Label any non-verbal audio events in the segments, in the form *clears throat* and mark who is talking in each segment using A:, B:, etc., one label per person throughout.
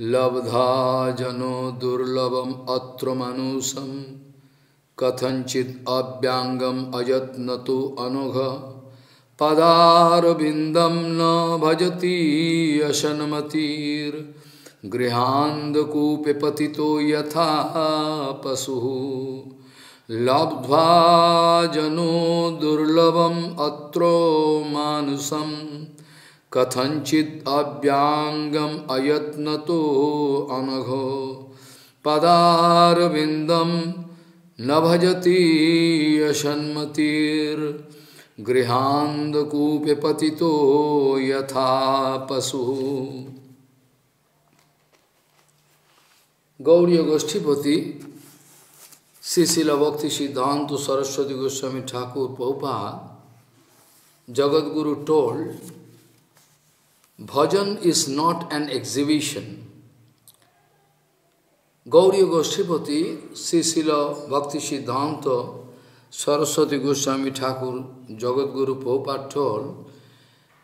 A: लब्धा जनो दुर्लभम अत्र मनुषम कथंचित अव्यांगम अयत्न तो अनघ। पदारविंदम न भजती यशनमतीर। गृहांधकूपे पति यथा पशु। लब्ध्वा जनो दुर्लभम अत्रो मानुषम। कथंचित अव्यांगम अयत्न तो अनघो। पदारविंदम न भजती यशन्मतिर। गृहांधकूपे पति यथा पशु। गौरी गोष्ठीपति श्री भक्ति सिद्धांत Saraswati Goswami Thakur Prabhupada Jagat Guru told, Bhajan is not an exhibition. Gauriya Goshtipati, Sisila Bhakti Siddhanta, Saraswati Goswami Thakur, Jagat Guru Prabhupada told,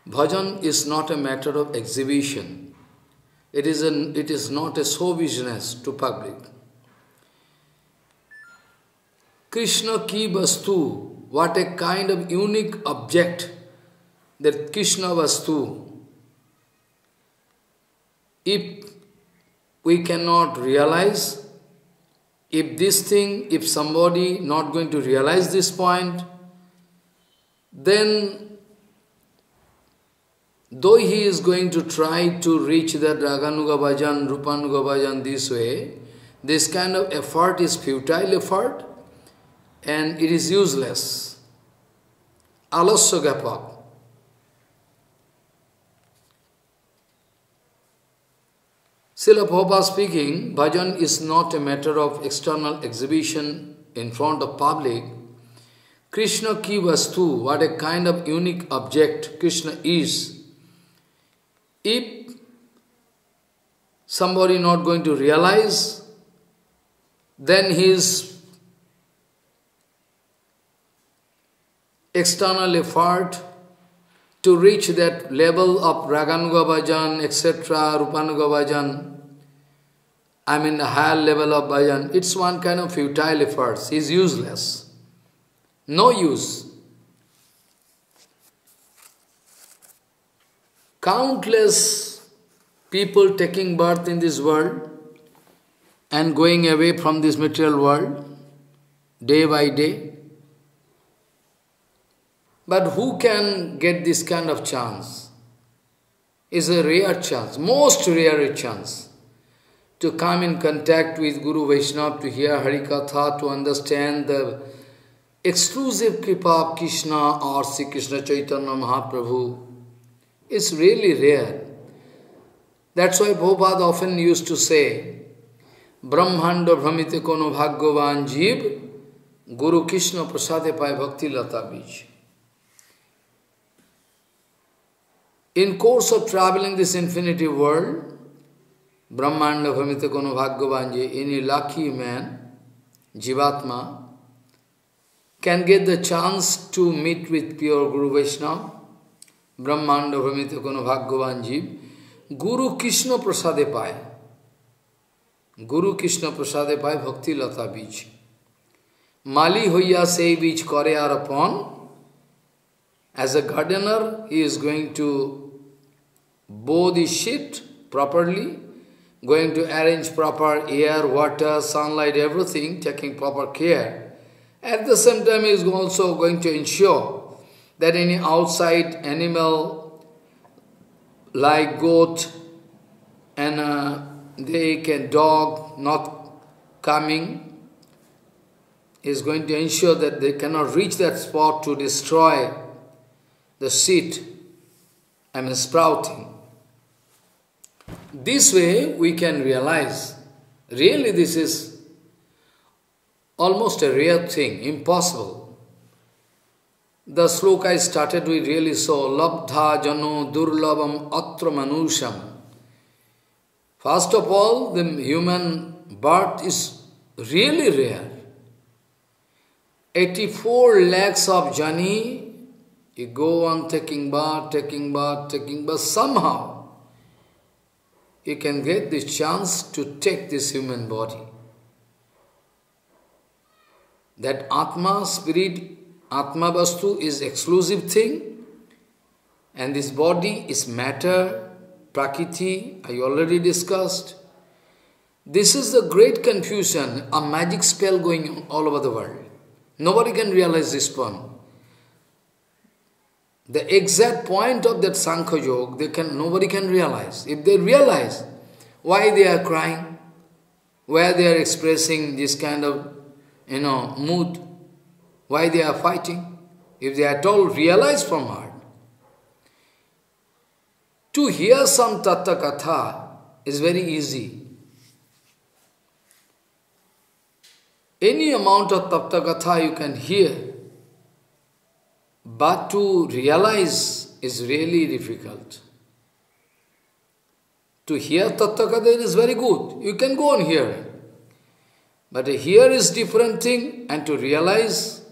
A: Bhajan is not a matter of exhibition. It is, an, it is not a show business to public. Krishna ki vastu, what a kind of unique object that Krishna vastu. If we cannot realize, if this thing, if somebody not going to realize this point, then though he is going to try to reach that Raganuga Bhajan, Rupanuga Bhajan this way, this kind of effort is futile effort and it is useless. Alasya Gapa. Srila Prabhupada speaking, bhajan is not a matter of external exhibition in front of public. Krishna ki vastu, what a kind of unique object Krishna is. If somebody not going to realize, then his external effort to reach that level of Raganuga Bhajan, etc., Rupanuga Bhajan, I mean the higher level of Bhajan, it's one kind of futile effort, it's useless. No use. Countless people taking birth in this world and going away from this material world, day by day, but who can get this kind of chance? Is a rare chance, most rare chance, to come in contact with Guru Vaishnava, to hear Harikatha, to understand the exclusive kripa of Krishna or Sri Krishna Chaitanya Mahaprabhu. It's really rare. That's why Prabhupada often used to say, Brahmanda Brahmite Kono Bhagavan Jeev, Guru Krishna Prasade Pai Bhakti Lata Bij. In course of traveling this infinity world, Brahmanda Bhamita Kono Bhagavanje, any lucky man, Jivatma, can get the chance to meet with pure Guru Vaishnava, Brahmanda Bhamita Kono Bhagavanji, Guru Krishna Prasade Pai. Guru Krishna Prasade Pai Bhakti Lata Bij. Mali hoya say bij kore upon. As a gardener, he is going to bow the sheet properly, going to arrange proper air, water, sunlight, everything, taking proper care. At the same time, he is also going to ensure that any outside animal like goat and uh, they can dog not coming is going to ensure that they cannot reach that spot to destroy the seed, I mean sprouting. This way we can realize, really this is almost a rare thing, impossible. The sloka I started with really so, labdha jano durlabam atra manusham. First of all, the human birth is really rare. 84 lakhs of jani, you go on taking birth, taking birth, taking birth, somehow you can get the chance to take this human body. That Atma, spirit, Atma Vastu is exclusive thing, and this body is matter, Prakriti, I already discussed. This is the great confusion, a magic spell going on all over the world. Nobody can realize this point. The exact point of that Sankhya Yoga, they can, nobody can realize. If they realize why they are crying, why they are expressing this kind of, you know, mood, why they are fighting, if they at all realize from heart, to hear some Tatta Katha is very easy. Any amount of Tatta Katha you can hear, but to realize is really difficult. To hear Tatta Katha is very good. You can go on hearing. But to hear is different thing and to realize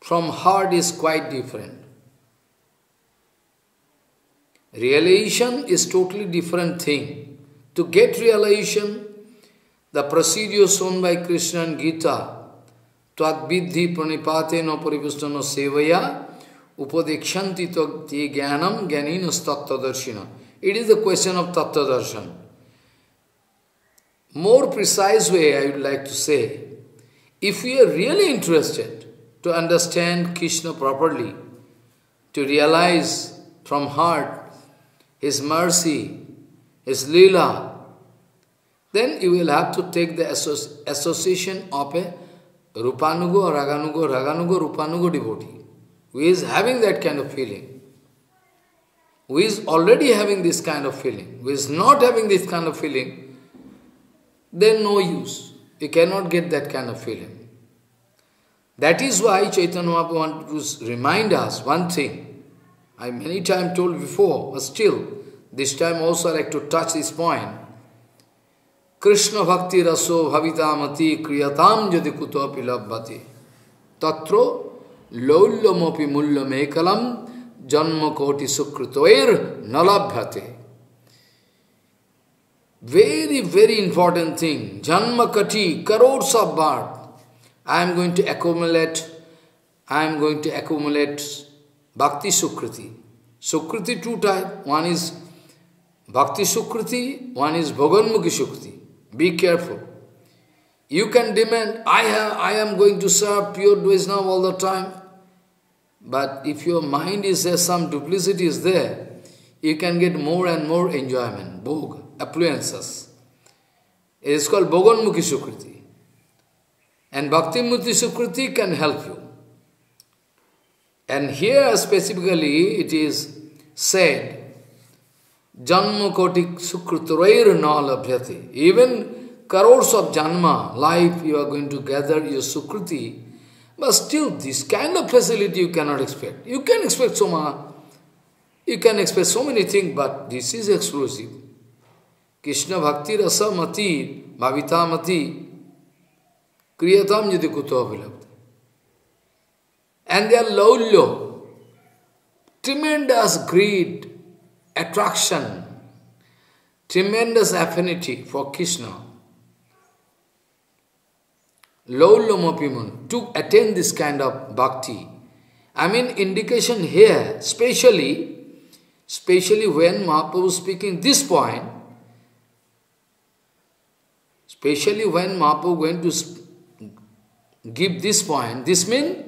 A: from heart is quite different. Realization is totally different thing. To get realization, the procedure shown by Krishna and Gita, त्विधि प्रणिपाते न परिपुष्ट न सेवया उपदीक्षति ज्ञानम ज्ञानी नत्वदर्शिन it is the question of तत्वदर्शन more precise way I would like to say if you are really interested to understand Krishna properly to realise from heart his mercy his leela then you will have to take the association of a Rupanuga or Raganuga, Raganuga, Rupanuga devotee, who is having that kind of feeling, who is already having this kind of feeling, who is not having this kind of feeling, then no use. You cannot get that kind of feeling. That is why Chaitanya Mahaprabhu wanted to remind us one thing. I many times told before, but still, this time also I like to touch this point. Krishna bhakti raso bhavitamati kriyatam jadi kutopi labhati. Tatro lolyamopi mulyamekalam janma koti sukritoir nalabhyate. Very, very important thing. Janma kati, crores of birth. I am going to accumulate, I am going to accumulate Bhakti Sukriti. Sukriti two type. One is Bhakti Sukriti, one is Bhoganmukhi Sukriti. Be careful. You can demand, I, have, I am going to serve pure Vaishnava all the time. But if your mind is there, some duplicity is there, you can get more and more enjoyment, bhog, affluences. It is called Bhoganmukhi Sukriti. And Bhakti Mukti Sukriti can help you. And here specifically it is said, जन्म कोटि सुकृतर न लभ्यते। Even crore of janma life you are going to gather your sukriti but still this kind of facility you cannot expect you can expect so मा you can expect so many thing but this is exclusive Krishna bhakti रसमति भाविता मति क्रियताम यदि कुतोभिलब्ध and they are लौल्यो tremendous greed attraction, tremendous affinity for Krishna. Laulyo mopimun, to attain this kind of bhakti. I mean, indication here, especially, especially when Mahaprabhu speaking this point, especially when Mahaprabhu going to give this point, this means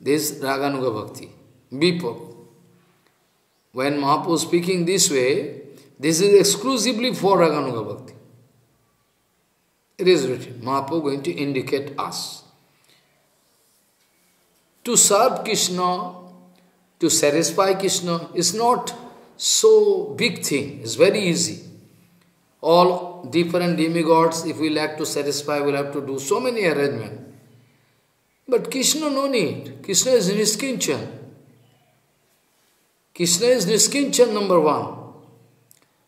A: this Raganuga Bhakti, Bipok. When Mahaprabhu speaking this way, this is exclusively for Raganuga Bhakti. It is written, Mahaprabhu going to indicate us. To serve Krishna, to satisfy Krishna is not so big thing, it's very easy. All different demigods, if we like to satisfy, we'll have to do so many arrangements. But Krishna no need. Krishna is in his Niskinchan. Krishna is Niskinchan number one.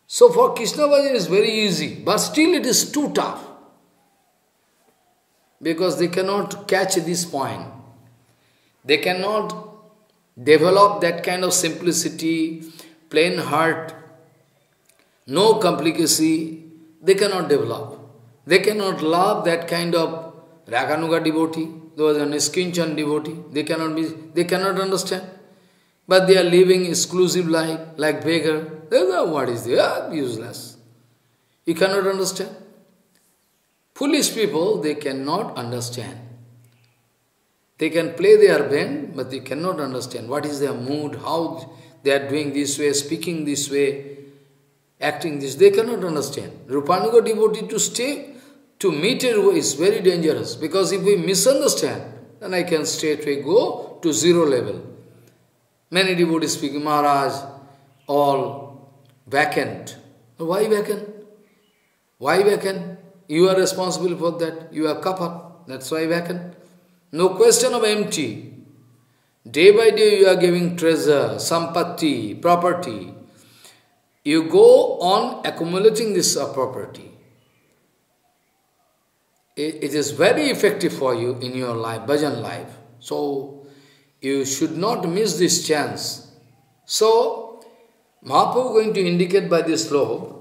A: So for Krishna Bhajan is very easy, but still it is too tough. Because they cannot catch this point. They cannot develop that kind of simplicity, plain heart, no complicacy, they cannot develop. They cannot love that kind of Raganuga devotee, those are Niskinchan devotee, they cannot be, they cannot understand. But they are living exclusive life, like beggar. What is they are ah, useless. You cannot understand. Foolish people, they cannot understand. They can play their band, but they cannot understand what is their mood, how they are doing this way, speaking this way, acting this. They cannot understand. Rupanuga devotee to stay, to meet it is very dangerous because if we misunderstand, then I can straightway go to zero level. Many devotees speaking, Maharaj, all vacant. Why vacant? Why vacant? You are responsible for that. You are kappa. That's why vacant. No question of empty. Day by day you are giving treasure, sampatti, property. You go on accumulating this uh, property. It, it is very effective for you in your life, bhajan life. So, you should not miss this chance. So, Mahaprabhu going to indicate by this law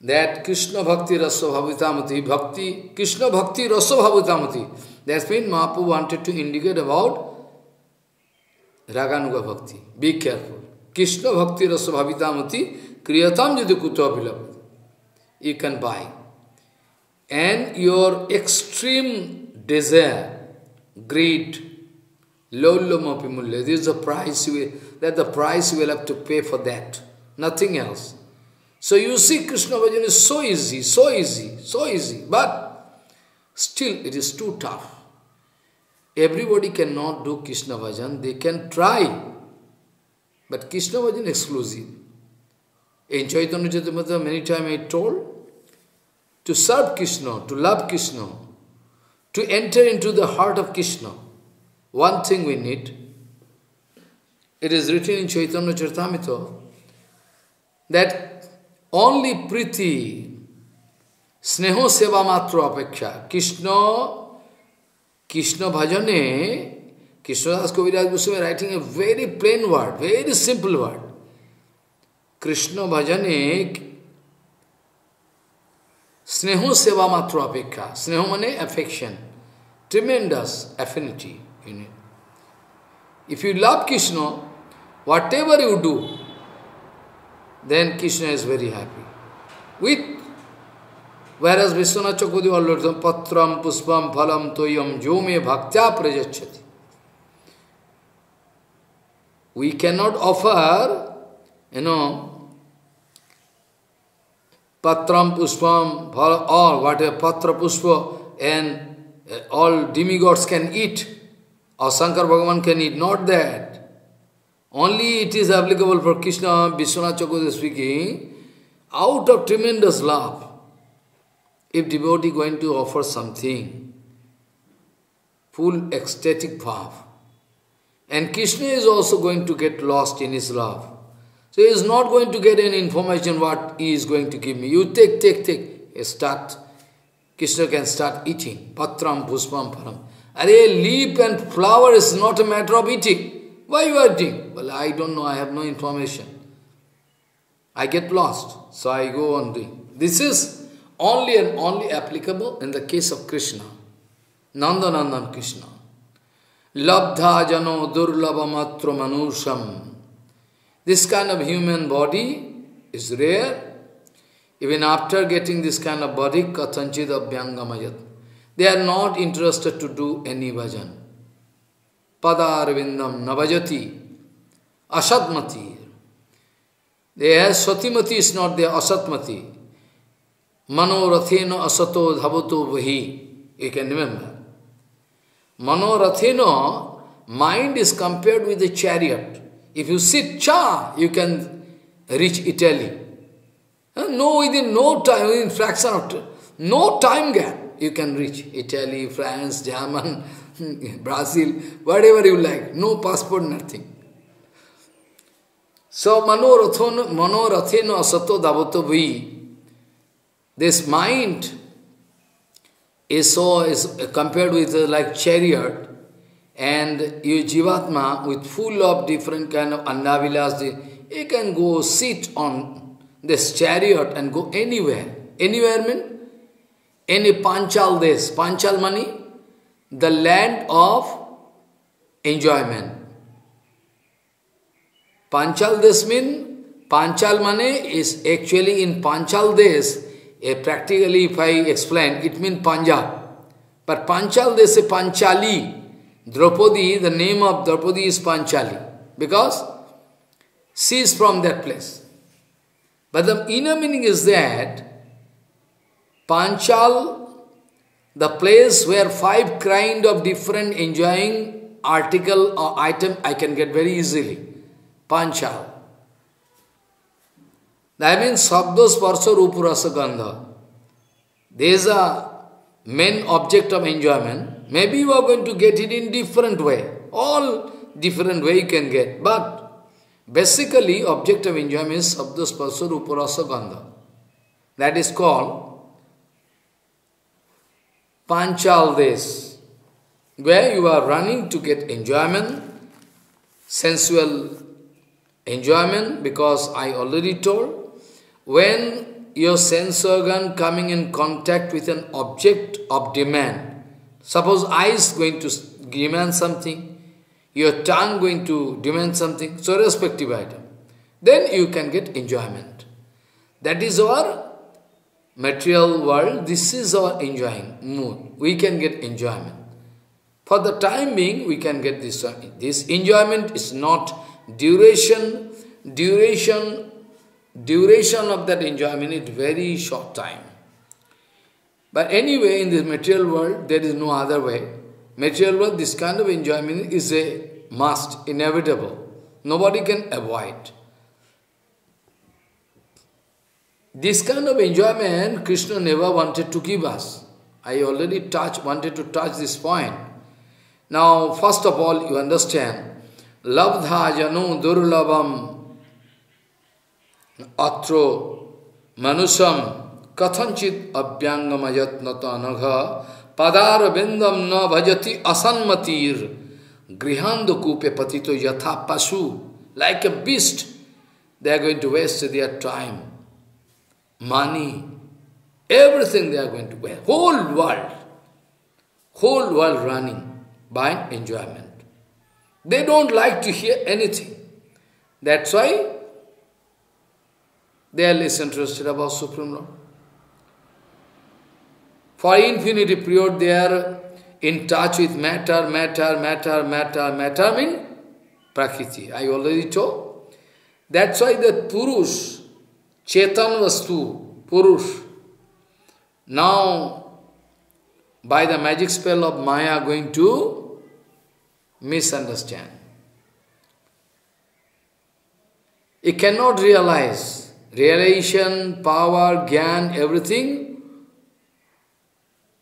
A: that Krishna Bhakti Rasa Bhavitamati, Bhakti, Krishna Bhakti Rasa Bhavitamati. That's mean Mahaprabhu wanted to indicate about Raganuga Bhakti. Be careful. Krishna Bhakti Rasa Bhavitamati, Kriyatam Jidi Kuta You can buy. And your extreme desire, greed, Lollomapi This is the price that the price you will have to pay for that. Nothing else. So you see Krishna Bhajan is so easy, so easy, so easy. But still it is too tough. Everybody cannot do Krishna Bhajan. They can try. But Krishna Bhajan exclusive. In Chaitanya Charitamrita many times I told, to serve Krishna, to love Krishna, to enter into the heart of Krishna, one thing we need, it is written in Chaitanya Charitamrita that only priti, sneho seva matra apeksha, Krishna, Krishna bhajane, Krishnadas Kaviraj Goswami writing a very plain word, very simple word. Krishna bhajane, sneho seva matra apeksha, sneho mane affection, tremendous affinity. In it. If you love Krishna, whatever you do, then Krishna is very happy. With Whereas Vishwanath Chakravarti already patram puspam phalam toyam jome bhaktya prajachati. We cannot offer, you know, patram puspam phalam, or whatever patra puspa and uh, all demigods can eat. Or Shankar Bhagavan can eat. Not that. Only it is applicable for Krishna, Vishwanath Chakravarti speaking, out of tremendous love. If devotee going to offer something, full ecstatic bhav, and Krishna is also going to get lost in his love. So he is not going to get any information what he is going to give me. You take, take, take. Start. Krishna can start eating. Patram, puspam, param. Are leaf and flower is not a matter of eating. Why you are eating? Well, I don't know, I have no information. I get lost, so I go on doing. This is only and only applicable in the case of Krishna. Nandanandan Krishna. Labdha jano durlabha matra manusham. This kind of human body is rare. Even after getting this kind of body, kathanchid abhyangamayat. They are not interested to do any bhajan. Padarvindam navajati asatmati. There Swatimati is not there, asatmati. Manoratheno asato dhavato vahi. You can remember. Manoratheno, mind is compared with a chariot. If you sit cha, you can reach Italy. No, within no time, within fraction of time, no time gap you can reach Italy, France, German, *laughs* Brazil, whatever you like. No passport, nothing. So, manoratheno asato davato vi. This mind is so is compared with uh, like chariot, and you jivatma with full of different kind of annavilas, you can go sit on this chariot and go anywhere. Anywhere mean any Panchal this. Panchal money, the land of enjoyment. Panchal this mean, Panchal money is actually in Panchal this, uh, practically if I explain, it means Punjab. But Panchal they say Panchali. Draupadi, the name of Draupadi is Panchali. Because she is from that place. But the inner meaning is that Panchal, the place where five kind of different enjoying article or item I can get very easily. Panchal. That means Sabdo Sparsha Rupurasa Gandha. There is a main object of enjoyment. Maybe you are going to get it in different way. All different way you can get. But basically object of enjoyment is Sabda Sparsha Rupurasa Gandha. That is called Panchal Des, where you are running to get enjoyment, sensual enjoyment, because I already told, when your sense organ coming in contact with an object of demand, suppose eye is going to demand something, your tongue going to demand something, so respective item, then you can get enjoyment. That is our material world, this is our enjoying mood. We can get enjoyment. For the time being, we can get this. Uh, this enjoyment is not duration, duration, duration of that enjoyment is very short time. But anyway, in this material world, there is no other way. Material world, this kind of enjoyment is a must, inevitable. Nobody can avoid. This kind of enjoyment Krishna never wanted to give us. I already touch, wanted to touch this point. Now, first of all, you understand, labdha janu durlabam atro manusam kathanchit abhyangamayatnata anagha padar bindam na bhajati asanmatir grihando kupe patito yatha pasu like a beast they are going to waste their time money, everything they are going to wear. Whole world, whole world running by enjoyment. They don't like to hear anything. That's why they are less interested about Supreme Lord. For infinity period they are in touch with matter, matter, matter, matter, matter mean Prakriti. I already told. That's why the Purush, Chetan Vastu, Purush. Now, by the magic spell of Maya, going to misunderstand. He cannot realize realization, power, gyan, everything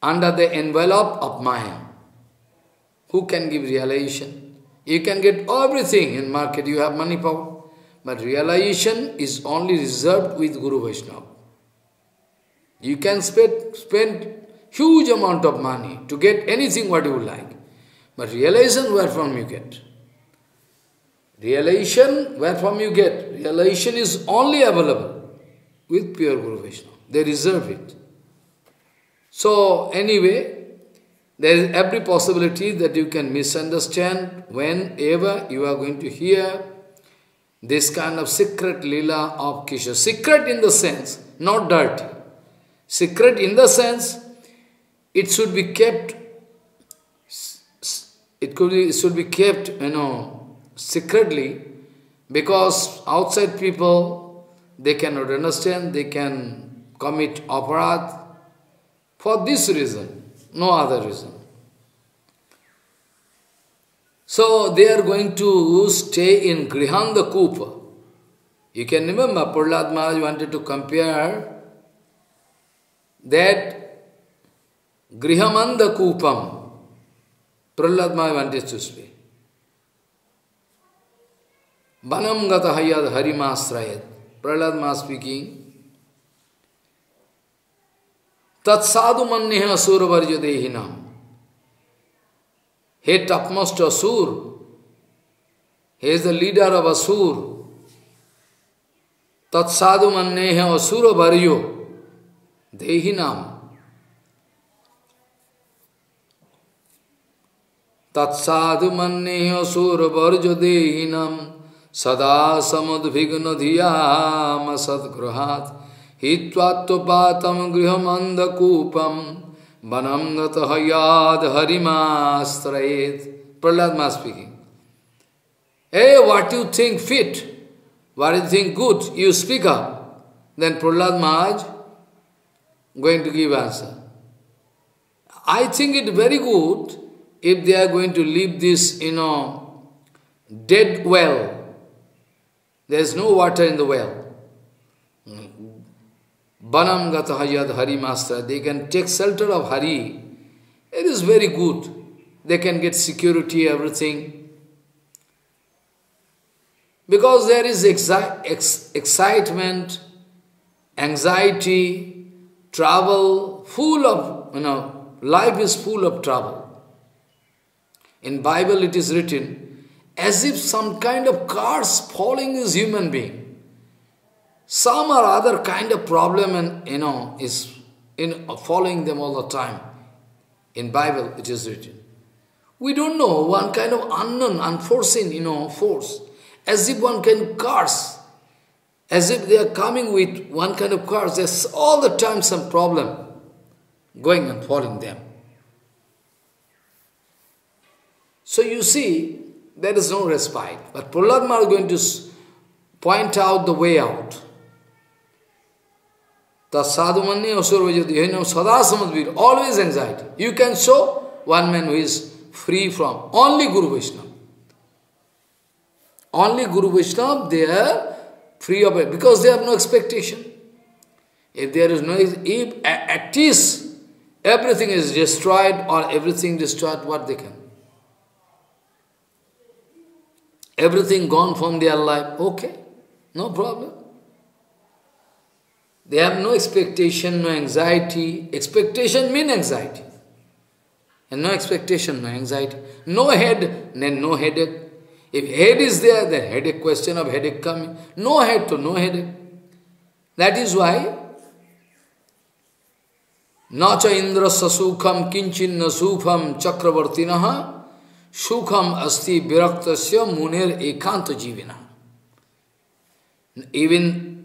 A: under the envelope of Maya. Who can give realization? You can get everything in market, you have money power. But realization is only reserved with Guru Vaishnava. You can spend, spend huge amount of money to get anything what you like. But realization, where from you get? Realization, where from you get? Realization is only available with pure Guru Vaishnava. They reserve it. So, anyway, there is every possibility that you can misunderstand whenever you are going to hear this kind of secret lila of Kishore. Secret in the sense, not dirty. Secret in the sense, it should be kept, it could be, it should be kept, you know, secretly, because outside people, they cannot understand, they can commit aparat for this reason, no other reason. So they are going to stay in Grihanda Kupa. You can remember Prahlad Maharaj wanted to compare that Grihamanda Kupam. Prahlad Maharaj wanted to speak. Banam gata hayad harimasrayat. Prahlad Maharaj speaking. Tat sadhu manneha asuravarja dehinam. Hey topmost Asur, he is the leader of Asur. Tatsadu manne hai Asura bharyo, dehi nam. तत्साधु मन्ने असुर verge देहिनम सदा समुद्विघ्न धियाम सद्गृहात हिवात्पातम गृहमंधकूपम Vanam natahayad harimastrayet. Prahlad Maharaj speaking. Hey, what you think fit? What you think good? You speak up. Then Prahlad Maharaj going to give answer. I think it very good if they are going to leave this, you know, dead well. There is no water in the well. Banam gatahayad Hari Master, they can take shelter of Hari. It is very good. They can get security, everything. Because there is exi ex excitement, anxiety, trouble, full of, you know, life is full of trouble. In Bible it is written, as if some kind of curse falling is human being. Some or other kind of problem and you know is in following them all the time. In Bible it is written. We don't know one kind of unknown, unforeseen, you know, force as if one can curse, as if they are coming with one kind of curse. There's all the time some problem going and following them. So you see, there is no respite. But Prahlad is going to point out the way out. तत्साधु मनि असुर सदा Sameer always anxiety you can show one man who is free from only guru Vaishnava only guru Vaishnava they are free of because they are no expectation if there is no is if एक्टिस everything is destroyed और everything destroyed what they can everything gone from their life okay no problem They have no expectation, no anxiety. Expectation mean anxiety. And no expectation, no anxiety. No head, then no headache. If head is there, then headache, question of headache coming. No head to no headache. That is why Nacha indra sasukham kinchin nasufam chakravartinaha sukham asti viraktasya munir ekanta jivina. Even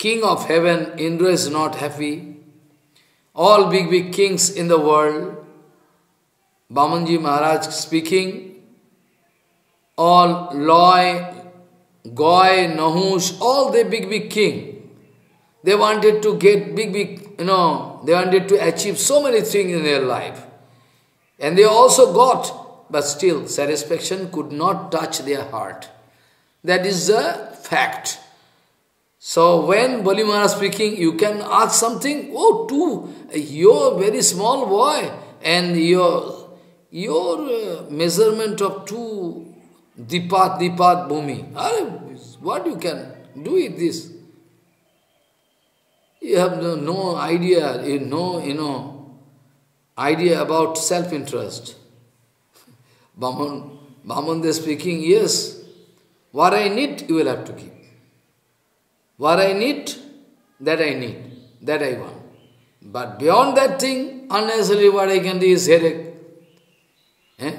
A: king of heaven, Indra is not happy. All big, big kings in the world, Bamanji Maharaj speaking, all Loy, Goy, Nahush, all the big, big king. They wanted to get big, big, you know, they wanted to achieve so many things in their life. And they also got, but still satisfaction could not touch their heart. That is the fact. So when Bali Maharaj speaking, you can ask something, oh, two, you're very small boy, and your, your uh, measurement of two Dipat, Dipat Bhumi. What you can do with this? You have no, no idea, you know, you know, idea about self-interest. *laughs* Bhaman, Bhaman speaking, yes, what I need, you will have to give. What I need, that I need, that I want. But beyond that thing, unnecessarily what I can do is headache. Eh?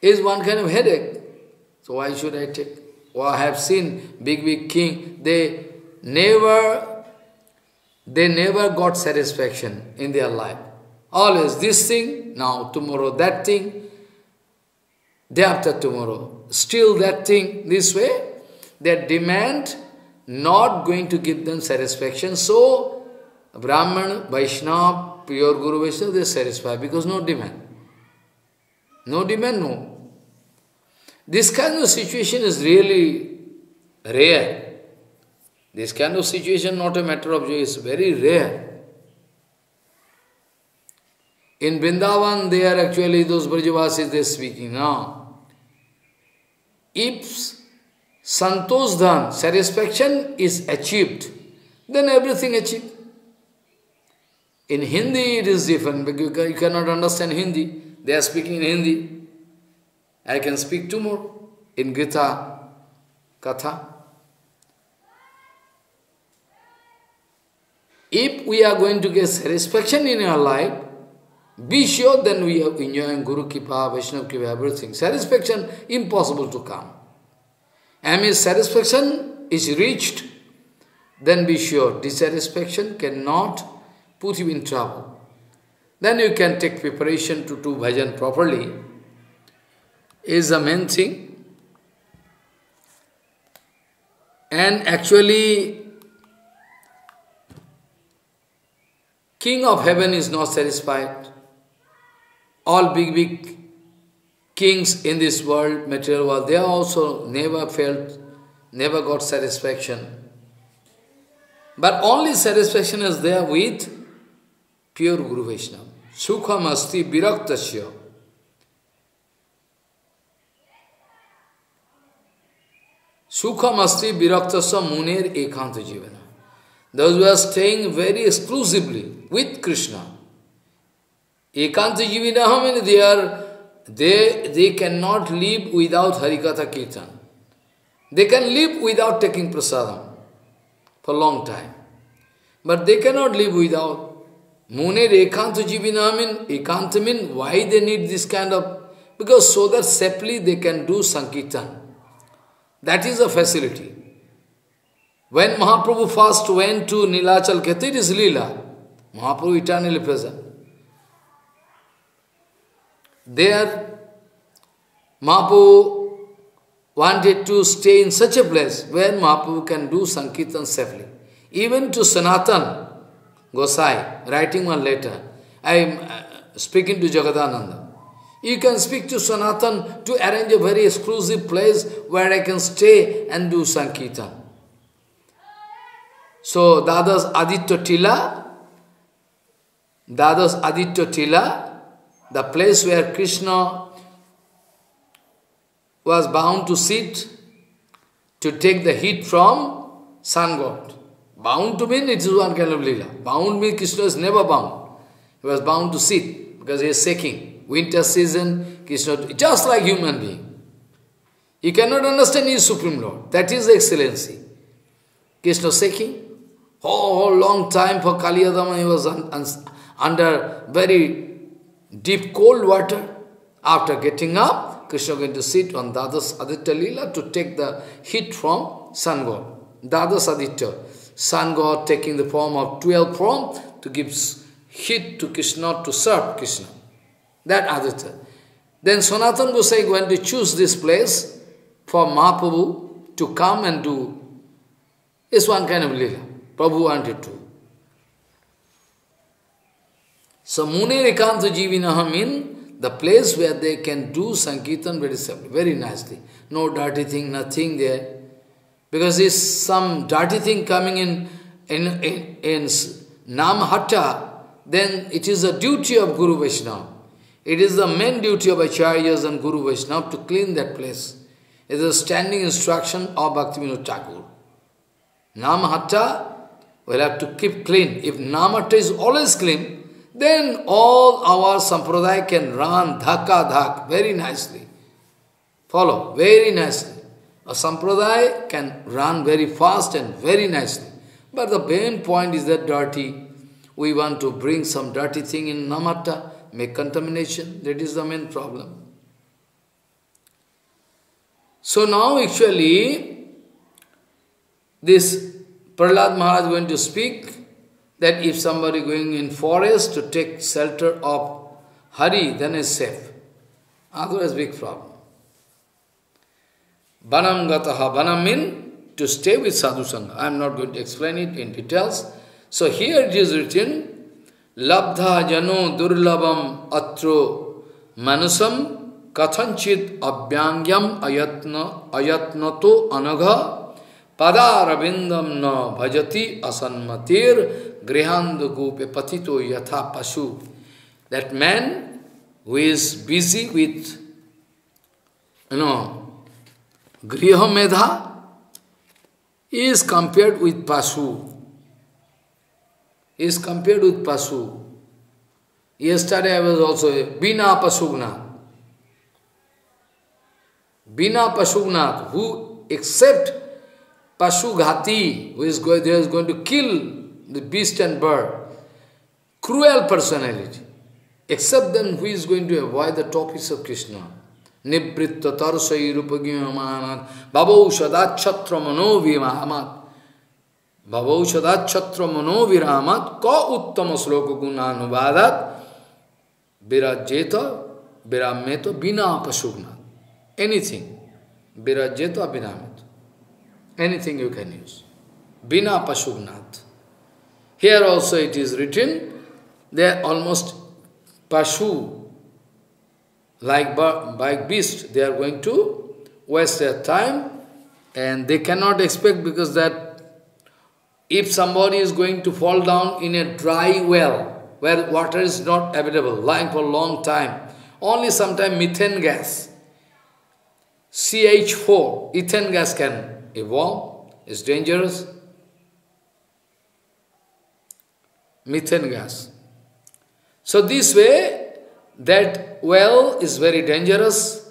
A: is one kind of headache. So why should I take? Or I have seen big, big king, they never, they never got satisfaction in their life. Always this thing, now tomorrow that thing, day after tomorrow, still that thing, this way. Their demand not going to give them satisfaction. So, Brahman, Vaishnava, pure Guru Vaishnava, they satisfy because no demand. No demand, no. This kind of situation is really rare. This kind of situation, not a matter of joy, is very rare. In Vrindavan, they are actually, those Brajavasis, they are speaking now. If Santosdhan, satisfaction is achieved, then everything achieved. In Hindi, it is different, because you cannot understand Hindi. They are speaking in Hindi. I can speak two more in Gita. Katha. If we are going to get satisfaction in our life, be sure then we are enjoying Guru Kipa, Vaishnava Kipa, everything. Satisfaction impossible to come. And if satisfaction is reached, then be sure dissatisfaction cannot put you in trouble. Then you can take preparation to do bhajan properly. Is the main thing. And actually, King of heaven is not satisfied. All big, big kings in this world, material world, they also never felt, never got satisfaction. But only satisfaction is there with pure Guru Vaishnava. Sukham asti viraktasya. Sukham asti viraktasya munir ekanta jivana. Those who are staying very exclusively with Krishna. Ekanta jivana, means they are they, they cannot live without Harikatha Kirtan. They can live without taking prasadam for long time. But they cannot live without. Mune Ekanta Jivinamin, Ekantamin, why they need this kind of... Because so that separately they can do Sankirtan. That is a facility. When Mahaprabhu first went to Nilachal Kheta, it is Leela. Mahaprabhu eternally present. There, Mahaprabhu wanted to stay in such a place where Mahaprabhu can do Sankirtan safely. Even to Sanatan Gosai, writing one letter, I am uh, speaking to Jagadananda. You can speak to Sanatan to arrange a very exclusive place where I can stay and do Sankirtan. So, Dada's Aditya Tila, Dada's Aditya Tila, the place where Krishna was bound to sit to take the heat from sun god. Bound to mean it is one kind of lila. Bound means Krishna is never bound. He was bound to sit because he is shaking. Winter season, Krishna, just like human being. You cannot understand his Supreme Lord. That is the excellency. Krishna shaking. Oh, long time for Kaliyadama he was un, un, under very deep cold water. After getting up, Krishna going to sit on Dadas Aditya Tila to take the heat from sun god. Dadas Aditya, sun god taking the form of 12 form to give heat to Krishna, to serve Krishna. That Aditya. Then Sanatan Gosai going to choose this place for Mahaprabhu to come and do. It's one kind of lila. Prabhu wanted to. So Mune Ekanta Jivinaha means the place where they can do Sankirtan very very nicely. No dirty thing, nothing there. Because there's some dirty thing coming in, in, in, in Namhatta, then it is the duty of Guru Vaishnava. It is the main duty of Acharyas and Guru Vaishnava to clean that place. It is a standing instruction of Bhaktivinoda Thakur. Namhatta will have to keep clean. If Namhatta is always clean, then all our sampradaya can run dhaka dhak very nicely. Follow, very nicely. A sampradaya can run very fast and very nicely. But the main point is that dirty. We want to bring some dirty thing in Namhatta, make contamination. That is the main problem. So now actually, this Prahlad Maharaj is going to speak that if somebody going in forest to take shelter of Hari, then is safe. Otherwise, big problem. Banam gataha. Banam mean to stay with sadhu sangha. I am not going to explain it in details. So here it is written, Labdha jano durlabam atro manusam kathanchit abhyangyam ayatna ayatnato anagha Padarabindam na bhajati asanmatir grihandagupe patito yatha pasu. That man who is busy with, you know, griha is compared with pasu. Is compared with pasu. Yesterday I was also Bina Pasugnath. Bina Pasugnath, who except Pashu Ghati, who is going, there is going to kill the beast and bird. Cruel personality. Except then who is going to avoid the topics of Krishna. Nibritta tarsai rupagyamanat babau sadachatra manovimamat babau sadachatra manoviramat ka uttama sloka gunanuvadat virajeta virameta bina pasugna. Anything. Virajeta virameta. Anything you can use. Bina pasugnat. Here also it is written, they are almost pashu, like, like beast, they are going to waste their time and they cannot expect because that if somebody is going to fall down in a dry well, where water is not available, lying for a long time, only sometimes methane gas, CH4, ethane gas can evolve, it's dangerous. Methane gas. So this way, that well is very dangerous,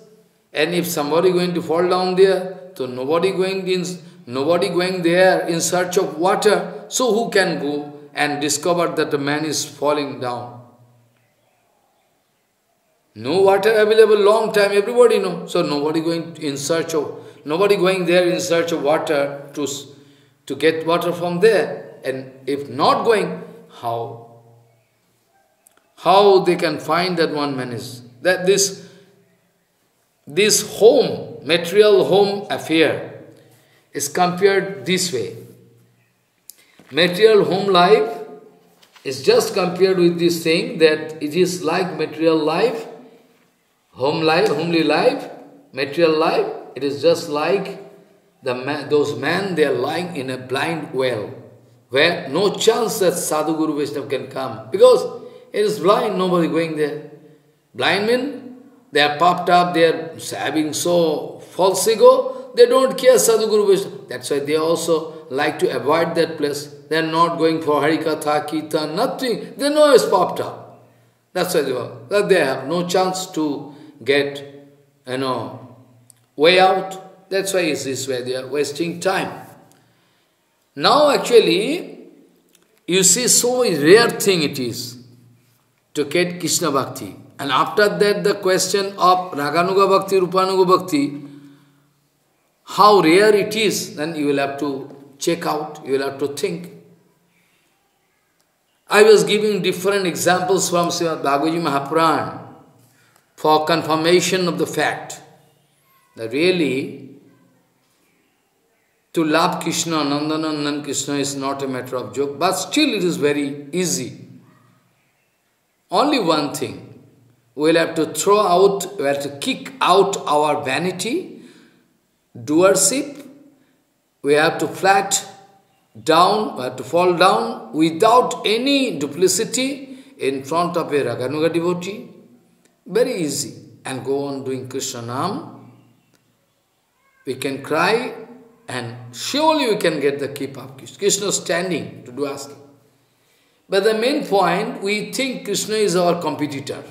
A: and if somebody going to fall down there, so nobody going in, nobody going there in search of water, so who can go and discover that the man is falling down? No water available long time, everybody know. So nobody going in search of, nobody going there in search of water to, to get water from there. And if not going, how? How they can find that one man is? That this, this home, material home affair is compared this way. Material home life is just compared with this thing that it is like material life, home life, homely life, material life, it is just like the man, those men, they are lying in a blind well where no chance that Sadhu Guru Vaishnava can come. Because it is blind, nobody going there. Blind men, they are popped up, they are having so false ego, they don't care Sadhu Guru Vaishnava. That's why they also like to avoid that place. They are not going for Harikatha, Kirtan, nothing. They know it's popped up. That's why they, are, that they have no chance to get, you know, way out. That's why it's this way. They are wasting time. Now actually, you see so rare thing it is to get Krishna Bhakti. And after that the question of Raganuga Bhakti, Rupanuga Bhakti, how rare it is, then you will have to check out, you will have to think. I was giving different examples from Srimad Bhagavad Mahapuran for confirmation of the fact that really to love Krishna, Nandanandan Krishna is not a matter of joke, but still it is very easy. Only one thing, we'll have to throw out, we have to kick out our vanity, doership, we have to flat down, we have to fall down without any duplicity in front of a Raganuga devotee. Very easy. And go on doing Krishna Nam. We can cry and surely we can get the keep up. Krishna standing to do asking. But the main point, we think Krishna is our competitor.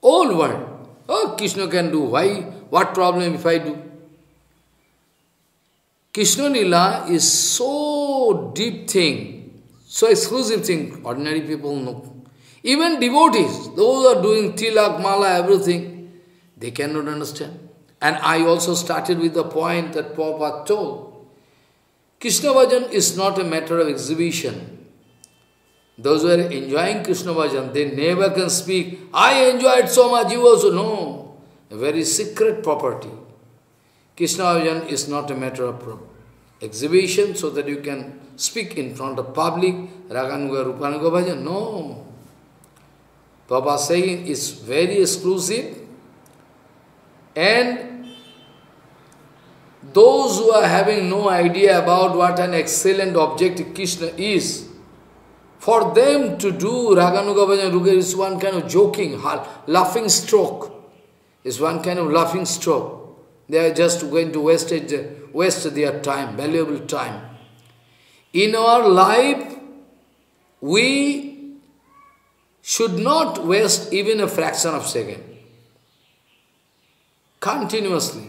A: All world. Oh, Krishna can do. Why? What problem if I do? Krishna Lila is so deep thing, so exclusive thing, ordinary people know. Even devotees, those are doing tilak, mala, everything, they cannot understand. And I also started with the point that Prabhupada told. Krishna Bhajan is not a matter of exhibition. Those who are enjoying Krishna Bhajan, they never can speak, I enjoyed so much, you also. know. a very secret property. Krishna Bhajan is not a matter of exhibition so that you can speak in front of public, Raganuga, Rupanuga Bhajan. No. Prabhupada saying it's very exclusive and those who are having no idea about what an excellent object Krishna is, for them to do Raganuga Bhajan Ruga is one kind of joking, laughing stroke. Is one kind of laughing stroke. They are just going to waste, it, waste their time, valuable time. In our life, we should not waste even a fraction of second continuously.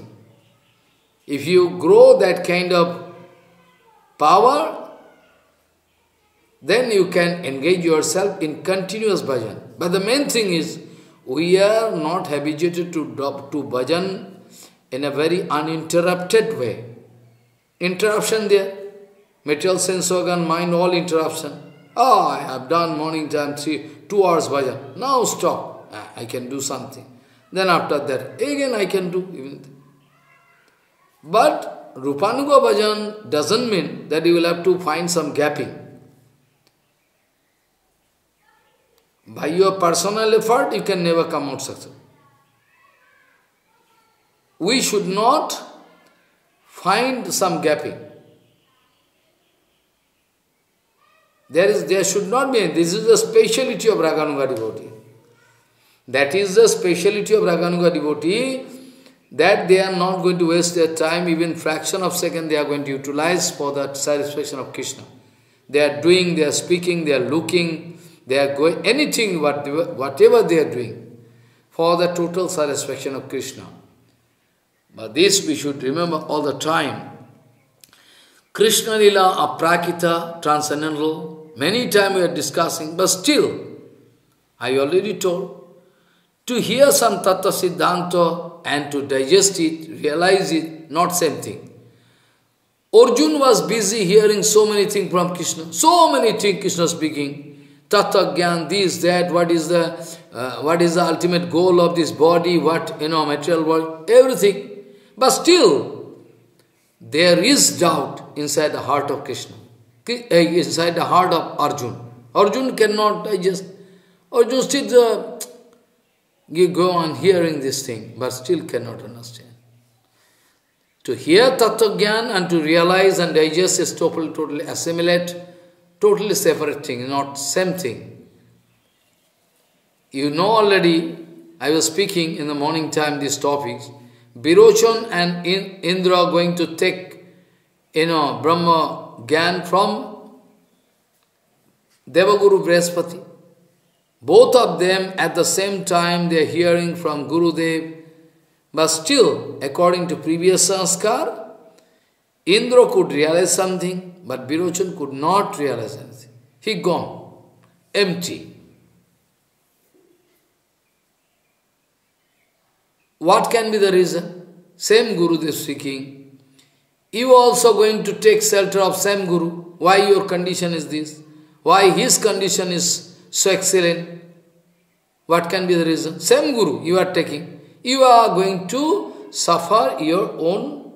A: If you grow that kind of power, then you can engage yourself in continuous bhajan. But the main thing is, we are not habituated to, to bhajan in a very uninterrupted way. Interruption there. Material sense organ, mind, all interruption. Oh, I have done morning time, three, two hours bhajan. Now stop. I can do something. Then after that, again I can do. Even but Rupanuga bhajan doesn't mean that you will have to find some gapping. By your personal effort, you can never come out successful. We should not find some gapping. There is, there should not be. This is the speciality of Raganuga devotee. That is the speciality of Raganuga devotee, that they are not going to waste their time, even fraction of second they are going to utilize for the satisfaction of Krishna. They are doing, they are speaking, they are looking, they are going, anything, whatever, whatever they are doing, for the total satisfaction of Krishna. But this we should remember all the time. Krishna Lila, Aprakrita, transcendental, many times we are discussing, but still, I already told, to hear some Tattva Siddhanta and to digest it, realize it, not same thing. Arjun was busy hearing so many things from Krishna, so many things Krishna speaking. Tattva Gyan, this, that, what is the uh, what is the ultimate goal of this body, what, you know, material world, everything. But still, there is doubt inside the heart of Krishna, eh, inside the heart of Arjun. Arjun cannot digest. Arjun still uh, you go on hearing this thing, but still cannot understand. To hear Tattva and to realize and digest is totally, totally assimilate, totally separate thing, not same thing. You know already, I was speaking in the morning time these topics. Virochan and Indra going to take, you know, Brahma Gyan from Devaguru Brihaspati. Both of them at the same time they are hearing from Gurudev. But still, according to previous sanskar, Indra could realize something, but Virochan could not realize anything. He gone, empty. What can be the reason? Same Guru Gurudev speaking. You also going to take shelter of same Guru. Why your condition is this? Why his condition is so excellent. What can be the reason? Same Guru you are taking. You are going to suffer your own,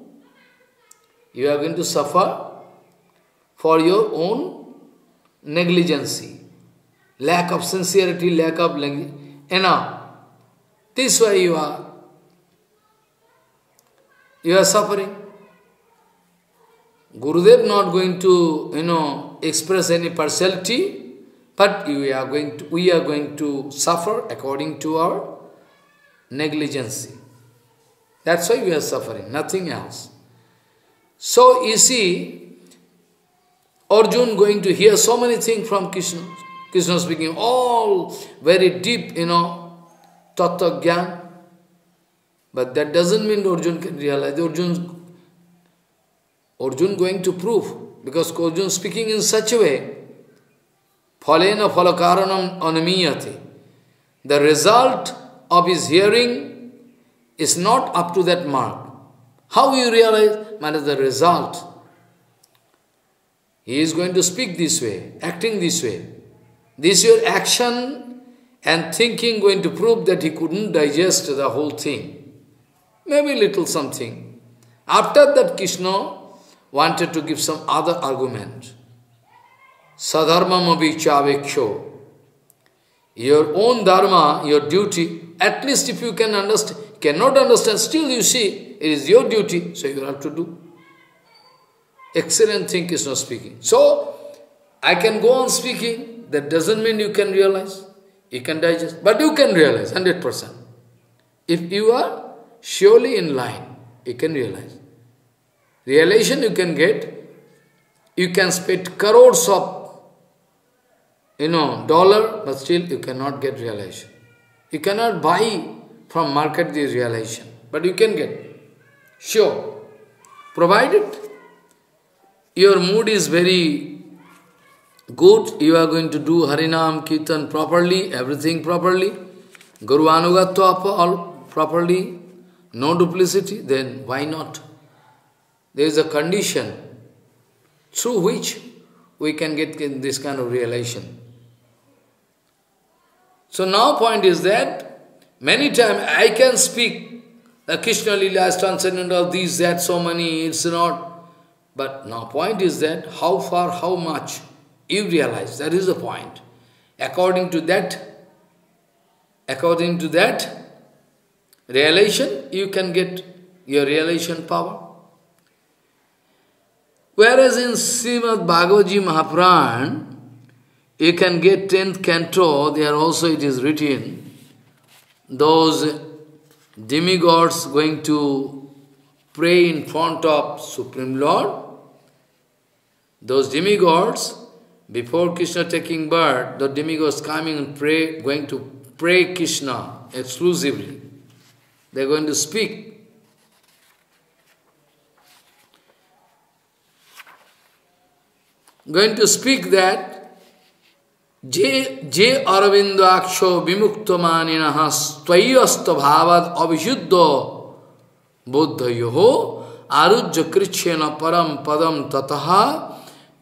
A: you are going to suffer for your own negligence, lack of sincerity, lack of language. enough. This way you are, you are suffering. Gurudev not going to, you know, express any partiality, but we are going to, we are going to suffer according to our negligence. That's why we are suffering, nothing else. So you see, Arjun going to hear so many things from Krishna. Krishna speaking all very deep, you know, tattva gyan. But that doesn't mean Arjun can realize. Arjun, Arjun going to prove, because Arjun speaking in such a way, Phalena phalakaranam anamiyate. The result of his hearing is not up to that mark. How you realize? Man, the result. He is going to speak this way, acting this way. This your action and thinking going to prove that he couldn't digest the whole thing. Maybe little something. After that, Krishna wanted to give some other argument. Sadharmam avichaveksho. Your own dharma, your duty, at least if you can understand, cannot understand, still you see, it is your duty, so you have to do. Excellent thing is not speaking. So, I can go on speaking, that doesn't mean you can realize, you can digest, but you can realize 100%. If you are surely in line, you can realize. Realization you can get, you can spend crores of you know, dollar, but still you cannot get realization. You cannot buy from market this realization, but you can get. Sure. Provided your mood is very good, you are going to do Harinam Kirtan properly, everything properly, Guru Anugatva properly, no duplicity, then why not? There is a condition through which we can get this kind of realization. So now point is that many times I can speak the Krishna Lila is of these, that, so many, it's not. But now point is that how far, how much you realize, that is the point. According to that, according to that realization, you can get your realization power. Whereas in Srimad Bhagavad Mahapuran, you can get 10th canto, there also it is written, those demigods going to pray in front of Supreme Lord. Those demigods, before Krishna taking birth, the demigods coming and pray, going to pray Krishna exclusively. They are going to speak. Going to speak that जे जे अरविंदाक्षो विमुक्त मानिन स्वयस्त भावद अभिशुद्ध बुद्ध यो आरुज्य कृच्छेन परम पदम ततः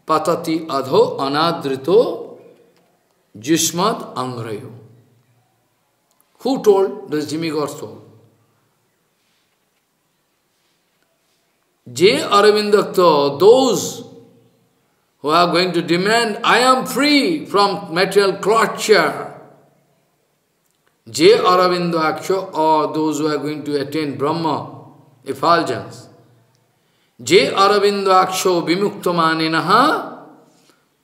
A: पतति अधो अनादृतो जुष्मद अंग्रयो Who told? The demigod told. J. Arvindakta, those who are going to demand, I am free from material torture. J. Aravindo Aksho, or those who are going to attain Brahma effulgence. J. Aravindo Aksho Vimuktamaninaha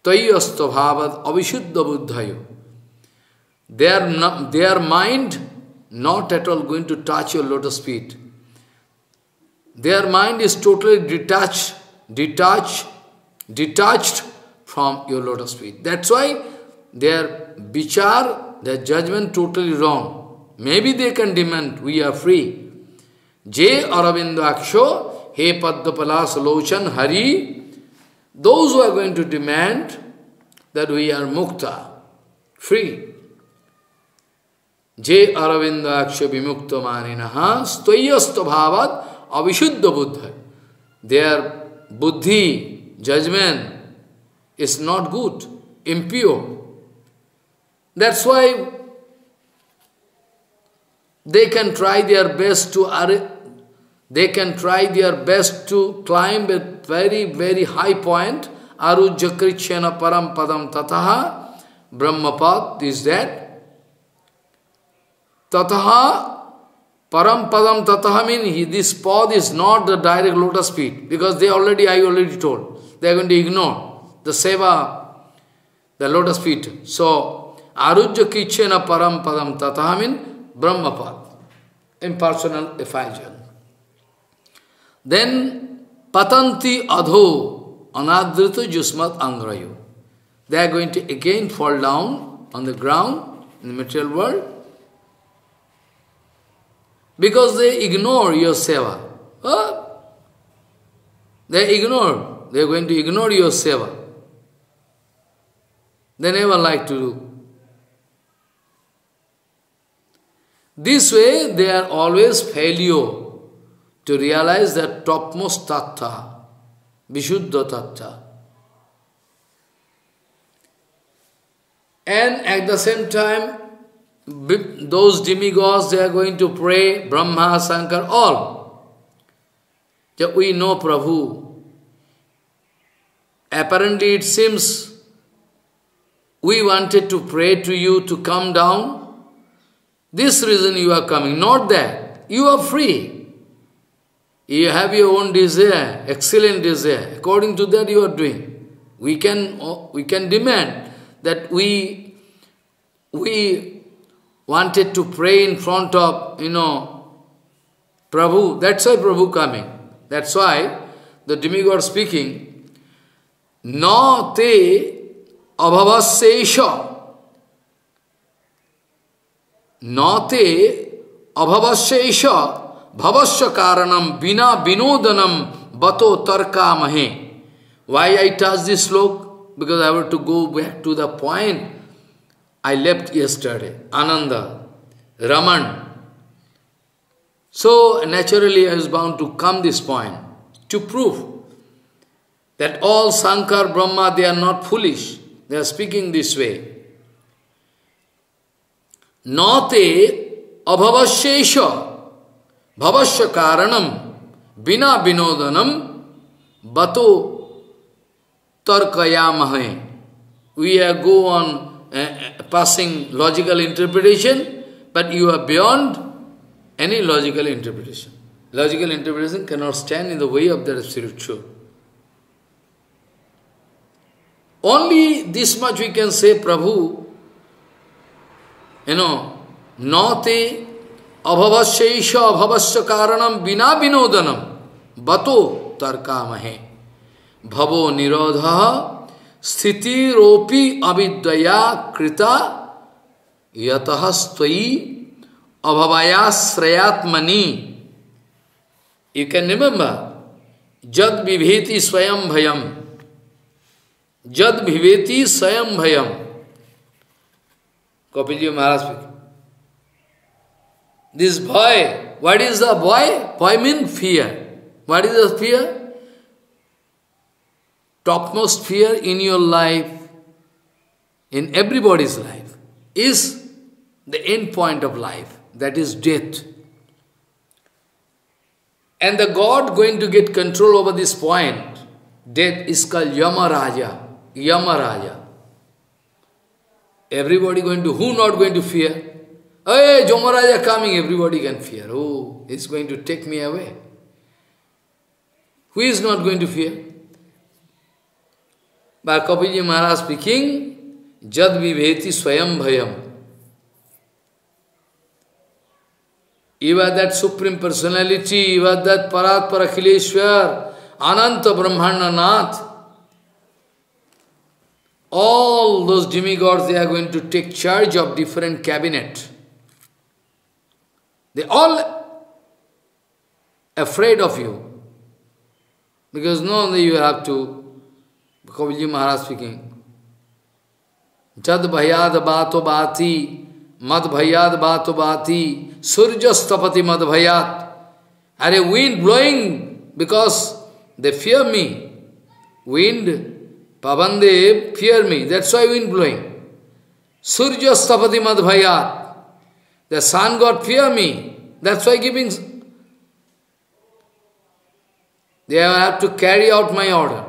A: Tayyasto Bhavad Avishuddha Buddhayo. Their, their mind not at all going to touch your lotus feet. Their mind is totally detached, detached detached from your lotus feet. That's why their bichar, their judgment totally wrong. Maybe they can demand, we are free. J. Aravindo Aksho, He Padmapalas Lochan Hari, those who are going to demand that we are mukta, free. J. Aravindo Aksho Vimukta Maninaha, Stoyasta Bhavat Buddha. Their buddhi, judgment is not good, impure. That's why they can try their best to they can try their best to climb a very, very high point. Arujjakrichena param padam tataha Brahmapad is that. Tataha Param padam tataha means this pod is not the direct lotus feet because they already, I already told they are going to ignore the seva, the lotus feet. So, arujya kichena param padam tatahamin brahmapad, impersonal effulgence. Then, patanti adho anadrita jusmat angrayu. They are going to again fall down on the ground in the material world because they ignore your seva. Huh? They ignore they are going to ignore your seva. They never like to do. This way, they are always failure to realize that topmost tattva, Vishuddha tattva. And at the same time, those demigods, they are going to pray, Brahma, Shankar, all. That we know Prabhu, Apparently it seems we wanted to pray to you to come down. This reason you are coming, not that. You are free. You have your own desire, excellent desire. According to that you are doing. We can, we can demand that we, we wanted to pray in front of, you know, Prabhu. That's why Prabhu coming. That's why the demigod speaking, न ते अभवशेष न ते अभवशेष भवश्य कारणम बिना विनोदनम बतो तर्का महे why I touch this shloka because I wait to go back to the point I left yesterday Anand Raman so naturally I is bound to come this point to proof that all Sankar, Brahma, they are not foolish. They are speaking this way. Nate abhavasyesha bhavasya karanam bina binodanam bato tarkayamahe. We are go on uh, passing logical interpretation, but you are beyond any logical interpretation. Logical interpretation cannot stand in the way of the absolute truth. Only this much we can say, Prabhu, you know, nate abhavasyaisha abhavasya karanam bina binodanam bato tarkamahe bhavo nirodha sthitiropi avidyaya krita yatah stvai abhavayasrayatmani. You can remember, jad vibheti swayam bhayam. जद भिवेती स्वयं भयम। Kapil ji Maharaj this bhaya what is the bhaya bhaya mean fear what is the fear topmost fear in your life in everybody's life is the end point of life that is death and the God going to get control over this point death is Kaal Yamaraja Yamaraja. Everybody going to, who not going to fear? Hey, Yamaraja coming, everybody can fear. Oh, it's going to take me away. Who is not going to fear? By Kapilji Maharaj speaking, Jad viveti swayam bhayam. Are that Supreme Personality, are that Parat Parakhileshwar, Ananta Brahmana Nath. All those demigods, they are going to take charge of different cabinet. They all afraid of you. Because no, only you have to, Kapilji Maharaj speaking, Jad bhayad bhato bhati, mad bhayad bhato bhati, surjastapati mad bhayat. Are a wind blowing because they fear me. Wind Pavandev fear me, that's why wind blowing. Surya stapati madhvayat. The sun god fear me, that's why giving. They have to carry out my order.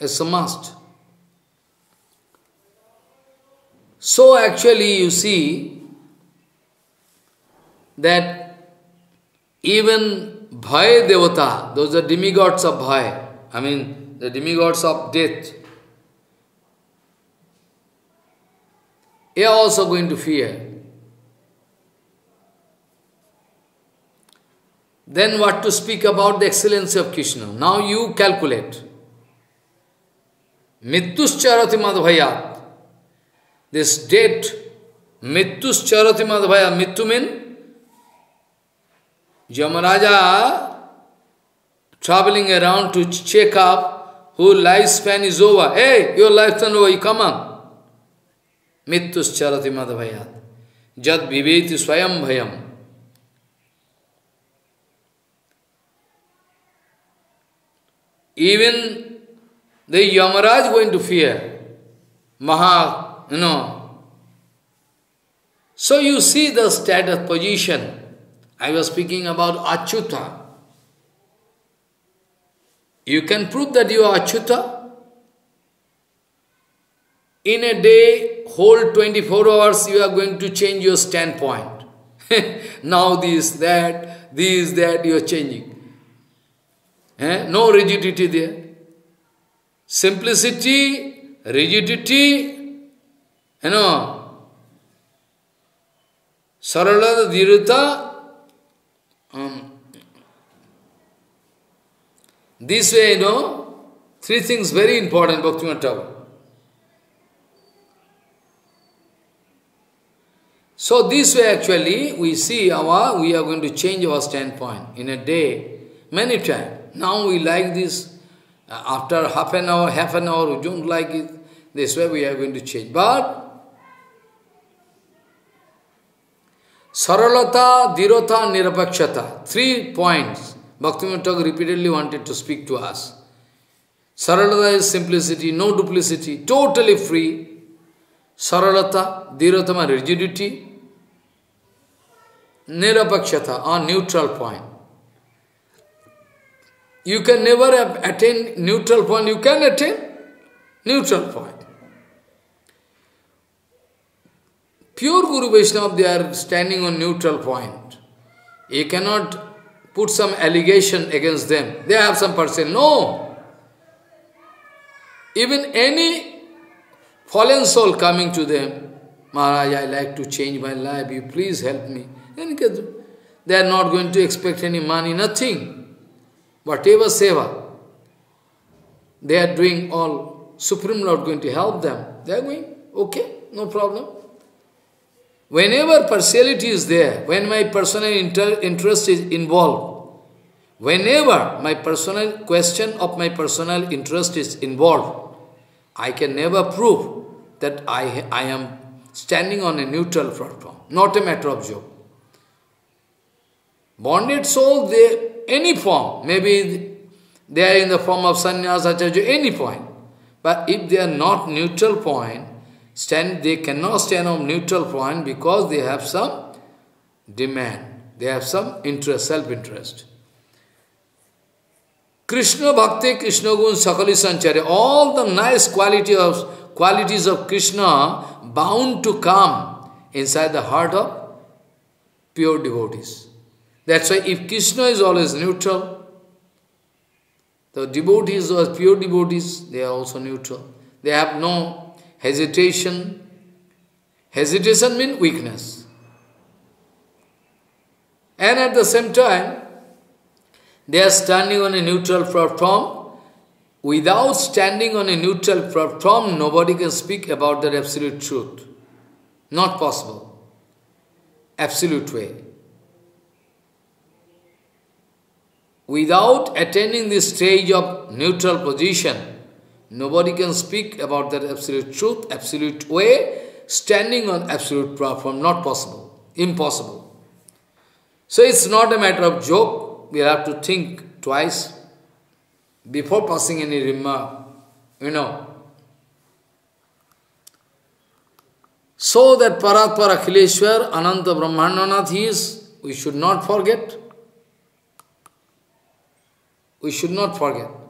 A: It's a must. So actually you see that even Bhai Devata, those are demigods of Bhai, I mean the demigods of death, they are also going to fear. Then what to speak about the excellency of Krishna? Now you calculate. Mittuscharati madhvayat. This death, Mittuscharati madhvayat. Mittu mean Yamaraja traveling around to check up whose lifespan is over. Hey, your lifespan over, you come on. Mittus charati madhavayat. Jad viveti swayam bhayam. Even the Yamaraj going to fear. Maha, you know. So you see the status position. I was speaking about Achyuta. You can prove that you are Achyuta. In a day, whole 24 hours, you are going to change your standpoint. *laughs* now this, that, this, that, you are changing. Eh? No rigidity there. Simplicity, rigidity, you know, sarala, dhirata, um, This way, you know, three things very important, Bhaktivinoda Thakur. So this way actually, we see our, we are going to change our standpoint. In a day, many times. Now we like this. Uh, after half an hour, half an hour, we don't like it. This way we are going to change. But Saralata, Dhirata, Nirapakshata. Three points Bhaktivinoda repeatedly wanted to speak to us. Saralata is simplicity, no duplicity, totally free. Saralata, Dhiratama, rigidity. Nirapakshata, or neutral point. You can never attain neutral point, you can attain neutral point. Pure Guru Vaishnava, they are standing on neutral point. You cannot put some allegation against them. They have some person. No. Even any fallen soul coming to them, Maharaj, I like to change my life, you please help me. They are not going to expect any money, nothing. Whatever seva, they are doing all, Supreme Lord going to help them. They are going, okay, no problem. Whenever partiality is there, when my personal inter interest is involved, whenever my personal question of my personal interest is involved, I can never prove that I, I am standing on a neutral platform, not a matter of joke. Bonded soul, they, any form, maybe they are in the form of sannyas, acharya, any point. But if they are not neutral point, stand, they cannot stand on neutral point because they have some demand. They have some interest, self-interest. Krishna Bhakti, Krishna Gun, Sakali Sanchari, all the nice quality of, qualities of Krishna bound to come inside the heart of pure devotees. That's why if Krishna is always neutral, the devotees or pure devotees, they are also neutral. They have no hesitation. Hesitation means weakness. And at the same time, they are standing on a neutral platform. Without standing on a neutral platform, nobody can speak about the absolute truth. Not possible. Absolute way. Without attaining this stage of neutral position, nobody can speak about that absolute truth, absolute way, standing on absolute platform, not possible, impossible. So it's not a matter of joke, we have to think twice before passing any remark, you know. So that Paratpara Akhileshwar, Ananta Brahmananath is, we should not forget. We should not forget.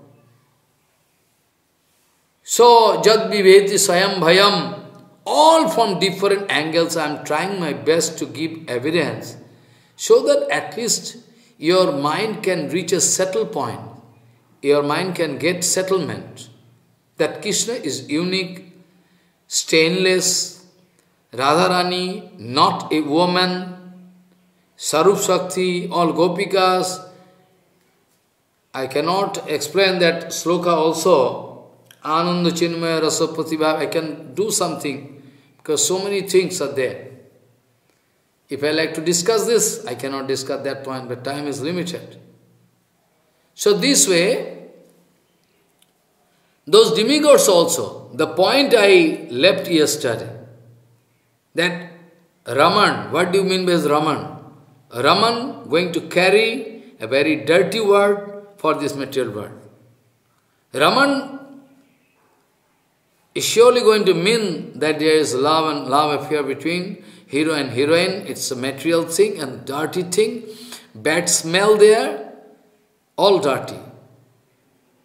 A: So, Jad Viveti Sayam Bhayam, all from different angles, I am trying my best to give evidence, so that at least your mind can reach a settle point. Your mind can get settlement. That Krishna is unique, stainless, Radharani, not a woman, Sarup Shakti, all Gopikas, I cannot explain that sloka also, Ananda Chinmaya Rasa I can do something, because so many things are there. If I like to discuss this, I cannot discuss that point, but time is limited. So this way, those demigods also, the point I left yesterday, that Raman, what do you mean by Raman? Raman going to carry a very dirty word for this material world. Raman is surely going to mean that there is love and love affair between hero and heroine. It's a material thing and dirty thing. Bad smell there, all dirty.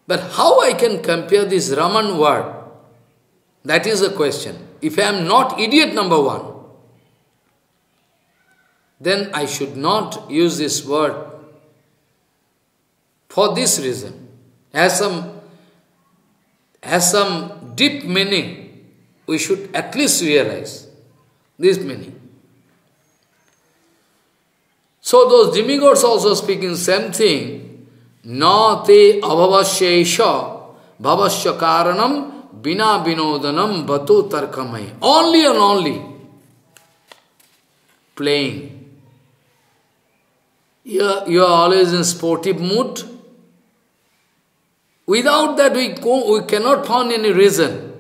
A: But how I can compare this Raman word? That is the question. If I am not idiot number one, then I should not use this word for this reason, As some, has some deep meaning, we should at least realize this meaning. So those demigods also speaking same thing. Na te avavasya bhavasya karanam bina binodanam batu tarkamai. Only and only playing you're, you're always in sportive mood. Without that, we, we cannot find any reason.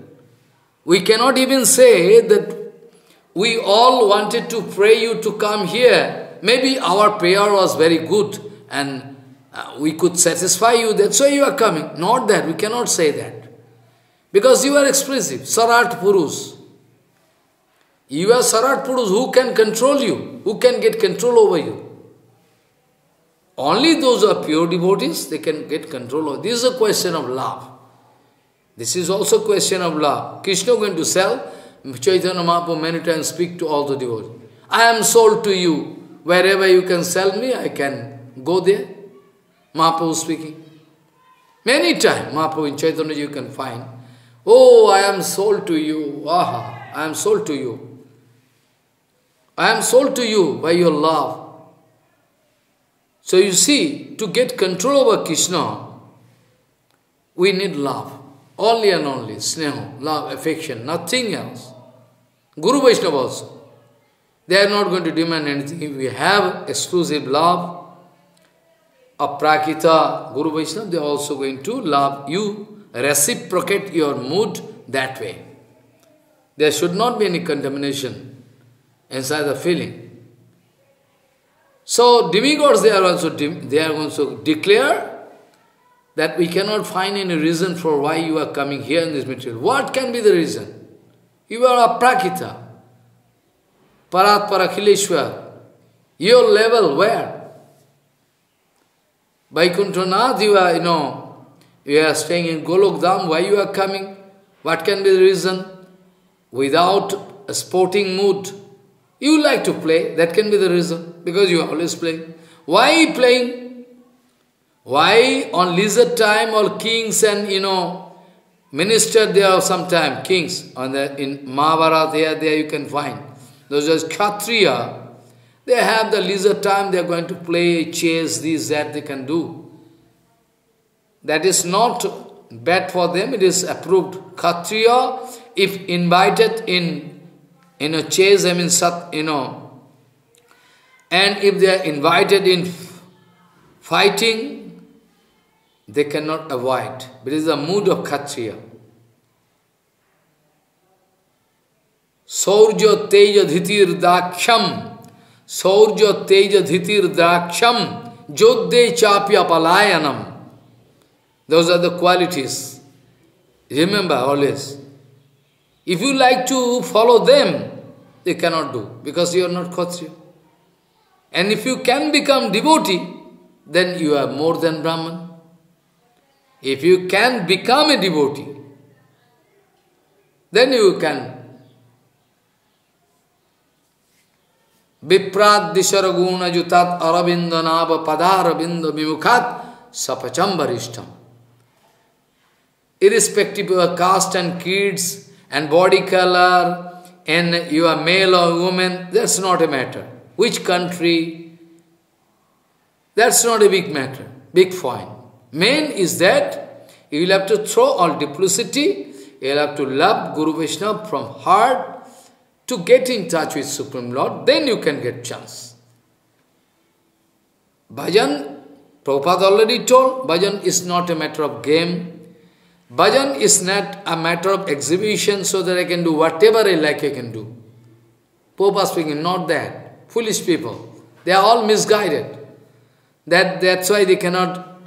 A: We cannot even say that we all wanted to pray you to come here. Maybe our prayer was very good and uh, we could satisfy you, that's why you are coming. Not that, we cannot say that. Because you are expressive, Sarat Purus. You are Sarat Purus, who can control you? Who can get control over you? Only those who are pure devotees, they can get control over. This is a question of love. This is also a question of love. Krishna going to sell, Chaitanya Mahaprabhu many times speak to all the devotees. I am sold to you. Wherever you can sell me, I can go there. Mahaprabhu speaking. Many times, Mahaprabhu in Chaitanya you can find. Oh, I am sold to you. Aha, I am sold to you. I am sold to you by your love. So you see, to get control over Krishna, we need love. Only and only, sneha, love, affection, nothing else. Guru Vaishnava also. They are not going to demand anything. If we have exclusive love of Prakita, Guru Vaishnava, they are also going to love you, reciprocate your mood that way. There should not be any contamination inside the feeling. So demigods, they are also they are also declare that we cannot find any reason for why you are coming here in this material. What can be the reason? You are a prakita, parat parakhileshwar. Your level where? Vaikuntanath, you are, you know, you are staying in Golokdham, why you are coming? What can be the reason? Without a sporting mood, you like to play, that can be the reason, because you are always playing. Why playing? Why on leisure time all kings and, you know, minister there sometime, kings, on the, in Mahabharata, there, there you can find. Those are Kshatriya, they have the leisure time, they are going to play, chase, this, that they can do. That is not bad for them, it is approved. Kshatriya, if invited in in a chase, I mean, sat, you know, and if they are invited in fighting, they cannot avoid. But it is the mood of Kshatriya. Saurja Teja Dhitir Daksham Saurja Teja Dhitir Daksham Jodde Chapya Palayanam Those are the qualities. Remember always. If you like to follow them, they cannot do, because you are not Kshatriya. And if you can become devotee, then you are more than Brahman. If you can become a devotee, then you can. Viprad disharaguna jutat aravinda nava padaravinda vimukhat sapachambarishtam. Irrespective of caste and creeds, and body color, and you are male or woman, that's not a matter. Which country, that's not a big matter, big point. Main is that you will have to throw all duplicity, you will have to love Guru Vishnu from heart to get in touch with Supreme Lord, then you can get chance. Bhajan, Prabhupada already told, bhajan is not a matter of game, Bhajan is not a matter of exhibition so that I can do whatever I like I can do. Popa speaking, not that. Foolish people. They are all misguided. That, that's why they cannot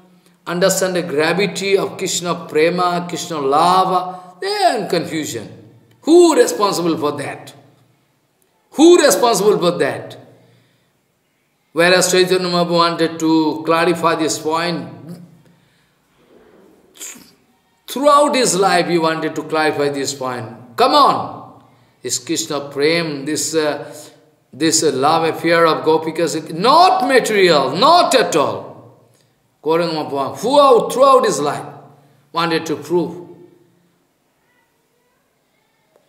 A: understand the gravity of Krishna prema, Krishna lava. They are in confusion. Who responsible for that? Who responsible for that? Whereas Chaitanya Mahaprabhu wanted to clarify this point, Throughout his life he wanted to clarify this point. Come on! This Krishna Prem, this, uh, this uh, love affair of Gopikas, not material, not at all. Gauranga throughout, throughout his life, wanted to prove.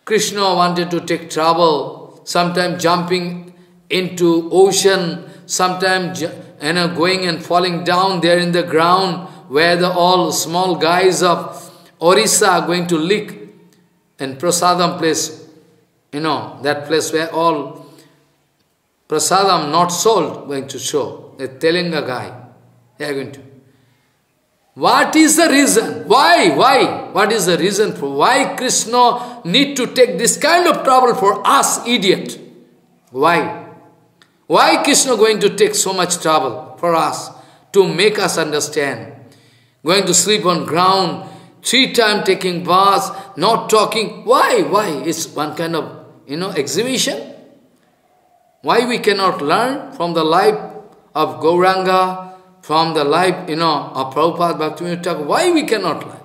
A: Krishna wanted to take trouble, sometimes jumping into ocean, sometimes you know, going and falling down there in the ground where the all small guys of Orissa are going to leak in Prasadam place, you know, that place where all Prasadam not sold going to show. a Telenga guy. They are going to. What is the reason? Why? Why? What is the reason for why Krishna need to take this kind of trouble for us, idiot? Why? Why Krishna going to take so much trouble for us to make us understand? Going to sleep on ground, three time taking baths, not talking. Why? Why? It's one kind of, you know, exhibition. Why we cannot learn from the life of Gauranga, from the life, you know, of Prabhupada Bhaktivinoda? Why we cannot learn?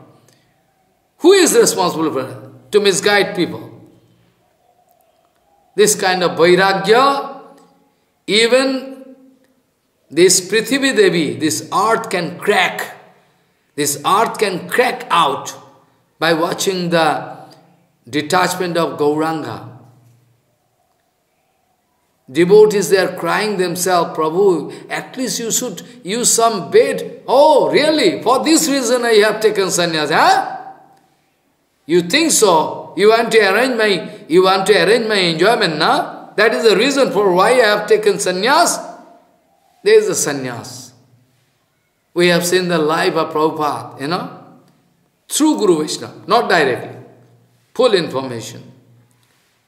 A: Who is responsible for that? To misguide people. This kind of vairagya, even this Prithivi Devi, this earth can crack. This earth can crack out by watching the detachment of Gauranga. Devotees, they are crying themselves, Prabhu, at least you should use some bed. Oh, really? For this reason I have taken sannyas, huh? You think so? You want to arrange my, you want to arrange my enjoyment, na? That is the reason for why I have taken sannyas. There is a sannyas. We have seen the life of Prabhupada, you know, through Guru Vishnu, not directly. Full information.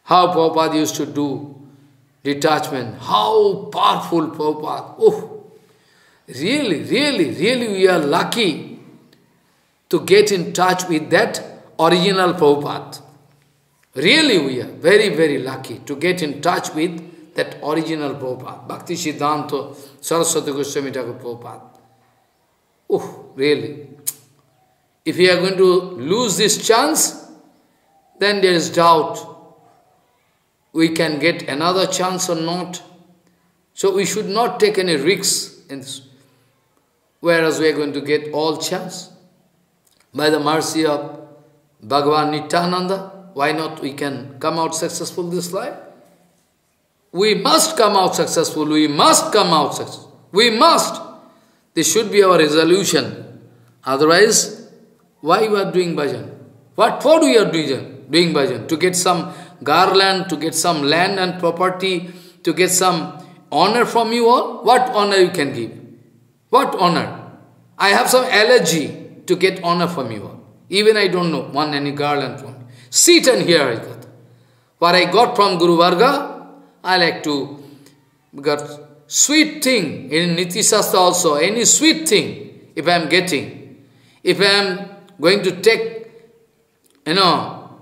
A: How Prabhupada used to do detachment. How powerful Prabhupada. Oh, really, really, really we are lucky to get in touch with that original Prabhupada. Really we are very, very lucky to get in touch with that original Prabhupada. Bhakti Siddhanta Saraswati Goswami Prabhupada. Oh, really. If we are going to lose this chance, then there is doubt we can get another chance or not. So we should not take any risks in this. Whereas we are going to get all chance. By the mercy of Bhagavan Nityananda, why not we can come out successful this life? We must come out successful, we must come out successful. We must. This should be our resolution. Otherwise, why you are doing bhajan? What for we are doing, doing bhajan? To get some garland, to get some land and property, to get some honor from you all? What honor you can give? What honor? I have some allergy to get honor from you all. Even I don't know, want any garland from you. Sit and hear I got. What I got from Guru Varga, I like to got sweet thing in Niti Shastra also, any sweet thing, if I am getting, if I am going to take, you know,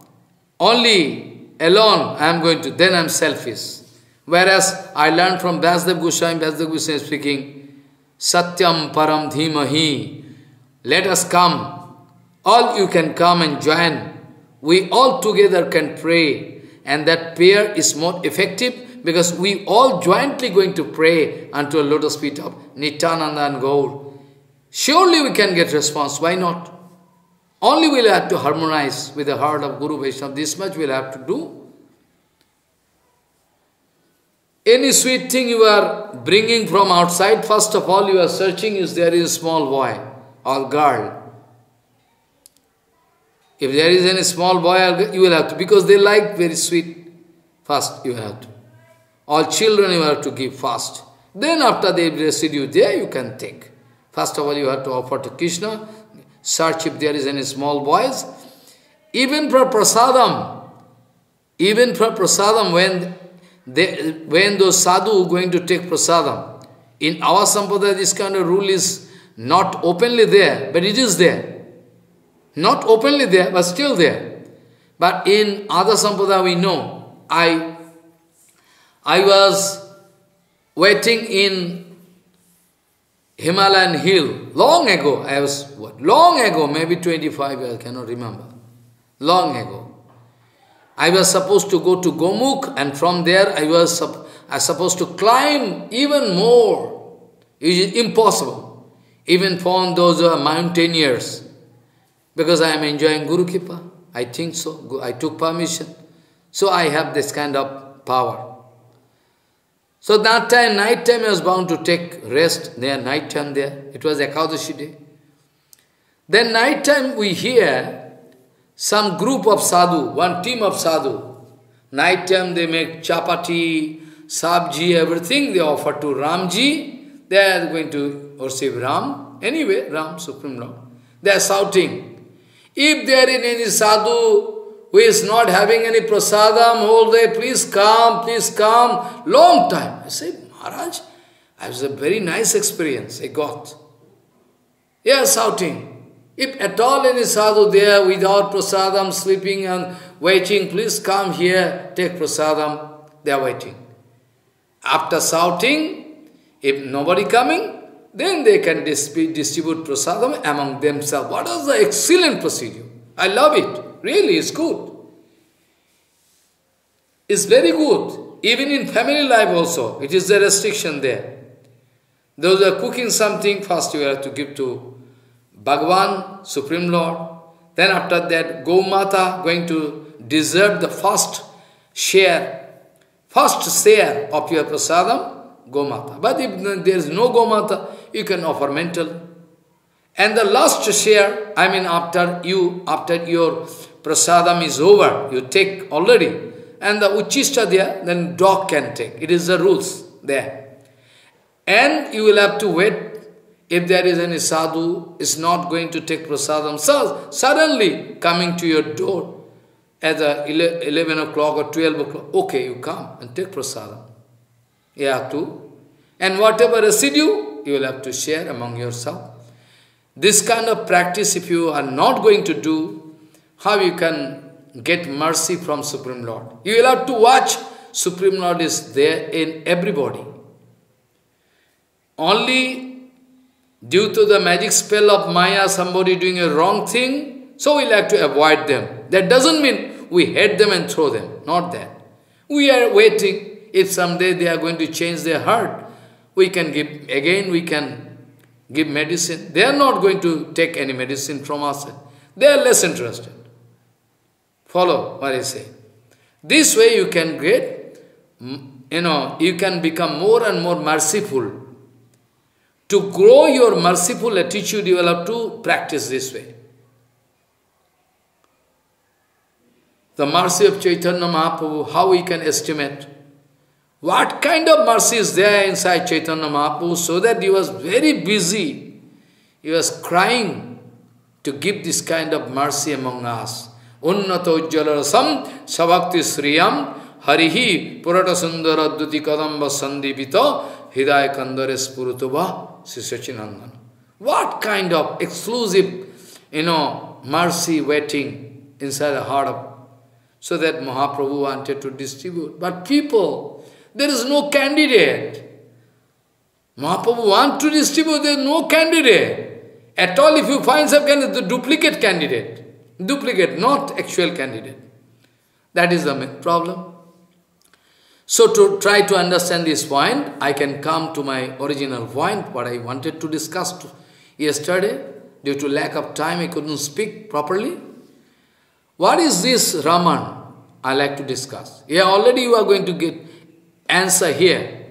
A: only alone I am going to, then I am selfish. Whereas I learned from Vyasdev Goswami, Vyasdev Goswami speaking, Satyam Param Dhimahi, let us come. All you can come and join. We all together can pray. And that prayer is more effective because we all jointly going to pray unto a lotus feet of Nityananda and Gaur. Surely we can get response. Why not? Only we'll have to harmonize with the heart of Guru Vaishnava. This much we'll have to do. Any sweet thing you are bringing from outside, first of all you are searching is there is a small boy or girl. If there is any small boy you will have to, because they like very sweet. First you have to. All children you have to give first. Then after they receive you there, you can take. First of all you have to offer to Krishna, search if there is any small boys. Even for prasadam, even for prasadam, when they, when those sadhu going to take prasadam, in our sampradaya this kind of rule is not openly there, but it is there. Not openly there, but still there. But in other sampradaya we know, I, I was waiting in Himalayan hill, long ago, I was, what, long ago, maybe 25 years, I cannot remember, long ago. I was supposed to go to Gomukh and from there I was, I supposed to climb even more. It is impossible, even for those who are mountaineers, because I am enjoying Guru Kripa. I think so, I took permission. So I have this kind of power. So that time, night time, I was bound to take rest there, night time there. It was Ekadashi day. Then night time we hear some group of sadhu, one team of sadhu. Night time they make chapati, sabji, everything they offer to Ramji. they are going to worship Ram. Anyway, Ram, Supreme Lord. They are shouting. If there is any sadhu who is not having any prasadam all day, please come, please come. Long time. I say, Maharaj, it was a very nice experience I got. They shouting. If at all any sadhu there without prasadam, sleeping and waiting, please come here, take prasadam. They are waiting. After shouting, if nobody coming, then they can distribute prasadam among themselves. What is the excellent procedure? I love it. Really, it's good. It's very good. Even in family life also, it is a restriction there. Those are cooking something, first you have to give to Bhagavan, Supreme Lord. Then after that, Gomata going to deserve the first share, first share of your prasadam, Gomata. But if there is no Gomata, you can offer mental. And the last share, I mean after you, after your prasadam is over, you take already, and the uchista there, then dog can take. It is the rules there. And you will have to wait if there is any sadhu is not going to take prasadam. So, suddenly coming to your door at the 11 o'clock or 12 o'clock, okay, you come and take prasadam. You have to. And whatever residue, you will have to share among yourself. This kind of practice, if you are not going to do, how you can get mercy from Supreme Lord? You will have to watch Supreme Lord is there in everybody. Only due to the magic spell of Maya, somebody doing a wrong thing, so we like to avoid them. That doesn't mean we hate them and throw them. Not that. We are waiting. If someday they are going to change their heart, we can give, again we can give medicine. They are not going to take any medicine from us. They are less interested. Follow what I say. This way you can get, you know, you can become more and more merciful to grow your merciful attitude, you will have to practice this way. The mercy of Chaitanya Mahaprabhu, how we can estimate? What kind of mercy is there inside Chaitanya Mahaprabhu so that he was very busy. He was crying to give this kind of mercy among us. Unnato Ujjalarasam Savakti Sriyam Harihi Purata Sundara Duti Kadamba Sandipita Hidaya Kandare Spurutava Sri Sachinandan. What kind of exclusive, you know, mercy waiting inside the heart of... So that Mahaprabhu wanted to distribute. But people, there is no candidate. Mahaprabhu want to distribute, there is no candidate. At all, if you find some candidate, the duplicate candidate. Duplicate, not actual candidate. That is the problem. So to try to understand this point, I can come to my original point, what I wanted to discuss yesterday. Due to lack of time, I couldn't speak properly. What is this Raman? I like to discuss. Yeah, already you are going to get answer here.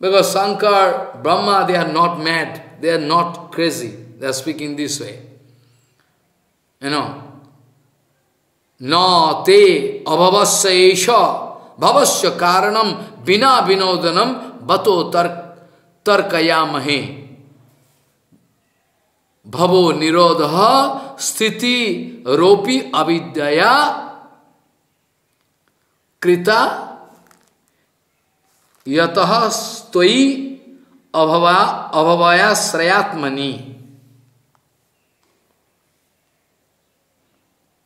A: Because Shankar, Brahma, they are not mad. They are not crazy. They are speaking this way. You know. Na te abhavasya esha बिना विनोदनम बतो तर्क तर्कया महे भवो निरोध स्थिति रोपी अविद्या कृता यत स्तई अभवा अभवया श्रयात्मनि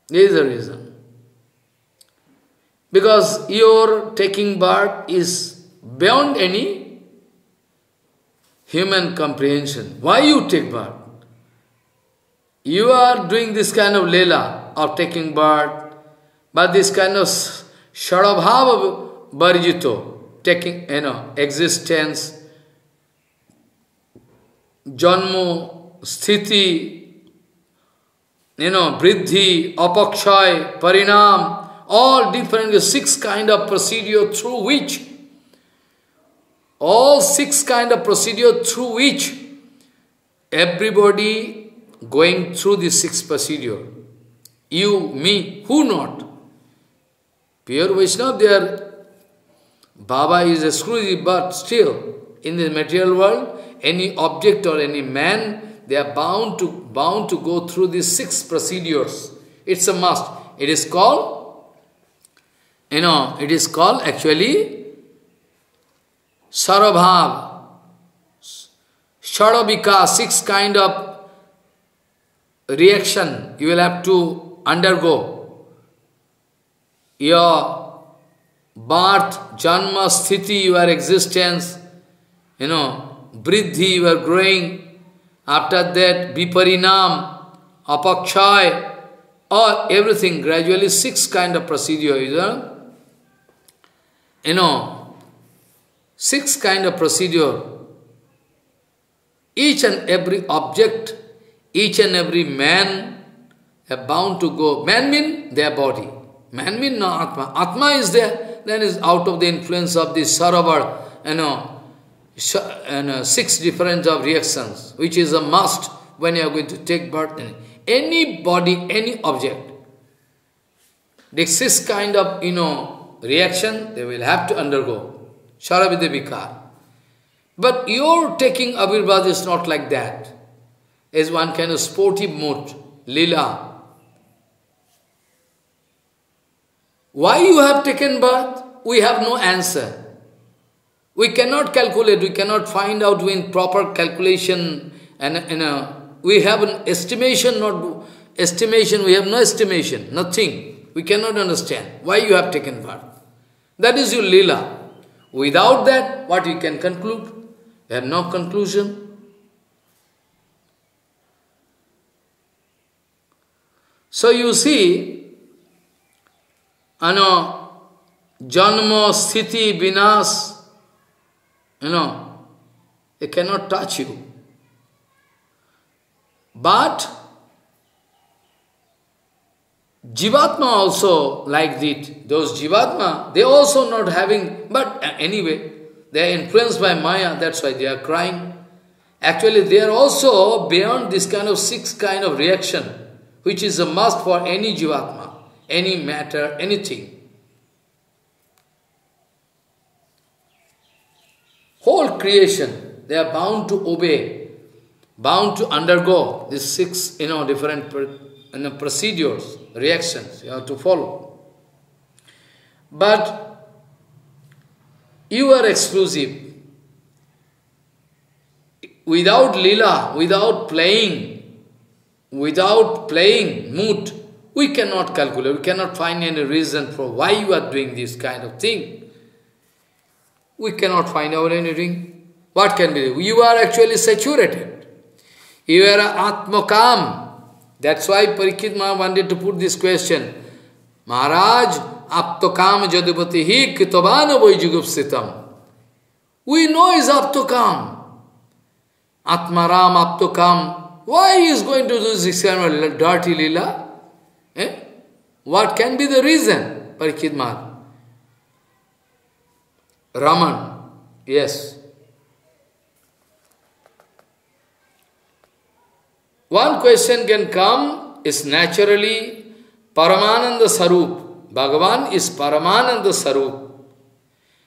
A: is reason because your taking birth is beyond any human comprehension why you take birth you are doing this kind of leela of taking birth but this kind of षड़भाव वर्जितो taking, you know, existence, janmo, sthiti, you know, vriddhi, apakshay, parinam, all different, six kind of procedure through which, all six kind of procedure through which everybody going through this six procedure. You, me, who not? Pure Vaishnava, their Baba is exclusive, but still, in the material world, any object or any man, they are bound to, bound to go through these six procedures. It's a must. It is called, you know, it is called actually Sarabhav. Shadabhika, six kind of reaction you will have to undergo. Your birth, janma, sthiti, your existence, you know, briddhi, you are growing. After that, viparinam, apakshay, or everything, gradually six kind of procedure, you know, you know six kind of procedure. Each and every object, each and every man are bound to go. Man mean their body. Man mean no Atma. Atma is there, then is out of the influence of the Saravar, you know, six different of reactions, which is a must when you are going to take birth. Any body, any object, this six kind of, you know, reaction they will have to undergo. Sharavidya. But your taking Abhirbad is not like that. It's one kind of sportive mood, lila. Why you have taken birth? We have no answer. We cannot calculate, we cannot find out in proper calculation and you know, we have an estimation, not estimation, we have no estimation, nothing. We cannot understand why you have taken birth. That is your lila. Without that, what you can conclude? You have no conclusion. So you see, ano, janma, sthiti, vinas, you know, it cannot touch you. But Jivatma also like it. Those Jivatma, they also not having, but uh, anyway, they are influenced by Maya, that's why they are crying. Actually, they are also beyond this kind of six kind of reaction, which is a must for any Jivatma, any matter, anything. Whole creation, they are bound to obey, bound to undergo these six, you know, different you know, procedures, reactions you have to follow. But you are exclusive. Without lila, without playing, without playing mood, we cannot calculate, we cannot find any reason for why you are doing this kind of thing. We cannot find out anything. What can be? You are actually saturated. You are Atmakam. That's why Parikshit wanted to put this question. Maharaj, Aptokam Jadupati hi Kitavana Vaijugupsitam. We know is Aptokam. Atmaram Aptokam. Why he is going to do this kind of dirty lila? Eh? What can be the reason? Parikshit. Raman, yes. One question can come is naturally Paramananda Sarup. Bhagavan is Paramananda Sarup.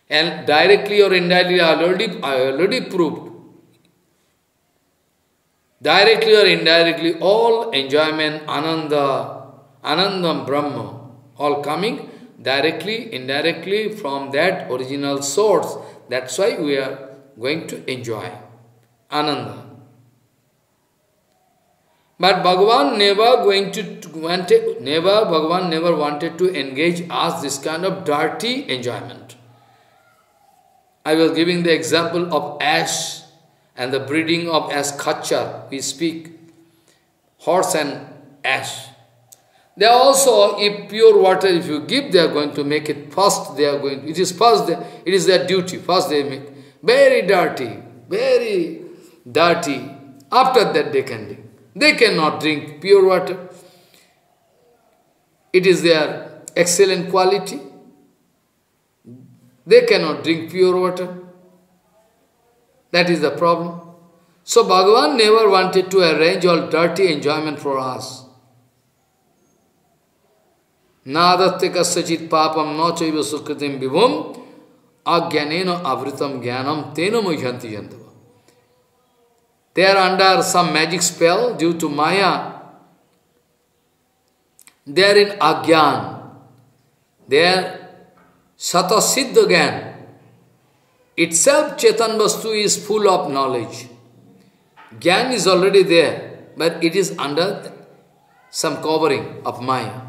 A: And directly or indirectly, I already, I already proved. Directly or indirectly, all enjoyment, Ananda, Anandam Brahma, all coming directly, indirectly from that original source. That's why we are going to enjoy Ananda. But Bhagavan never going to wanted, never Bhagavan never wanted to engage us this kind of dirty enjoyment. I was giving the example of ash and the breeding of ash khachar. We speak horse and ash. They are also, if pure water, if you give, they are going to make it first, they are going, it is first, it is their duty, first they make, very dirty, very dirty, after that they can drink. They cannot drink pure water. It is their excellent quality. They cannot drink pure water. That is the problem. So Bhagavan never wanted to arrange all dirty enjoyment for us. नादत्ते कस्यचित पापम न चैव सुकृतिम विभुम अज्ञान आवृतम ज्ञानम तेन मुह्यंती जंतु they are under some magic spell due to maya they are in ajnana they are सत सिद्ध ज्ञान इट्स चेतन वस्तु is full of knowledge jnana is already there but it is under some covering of maya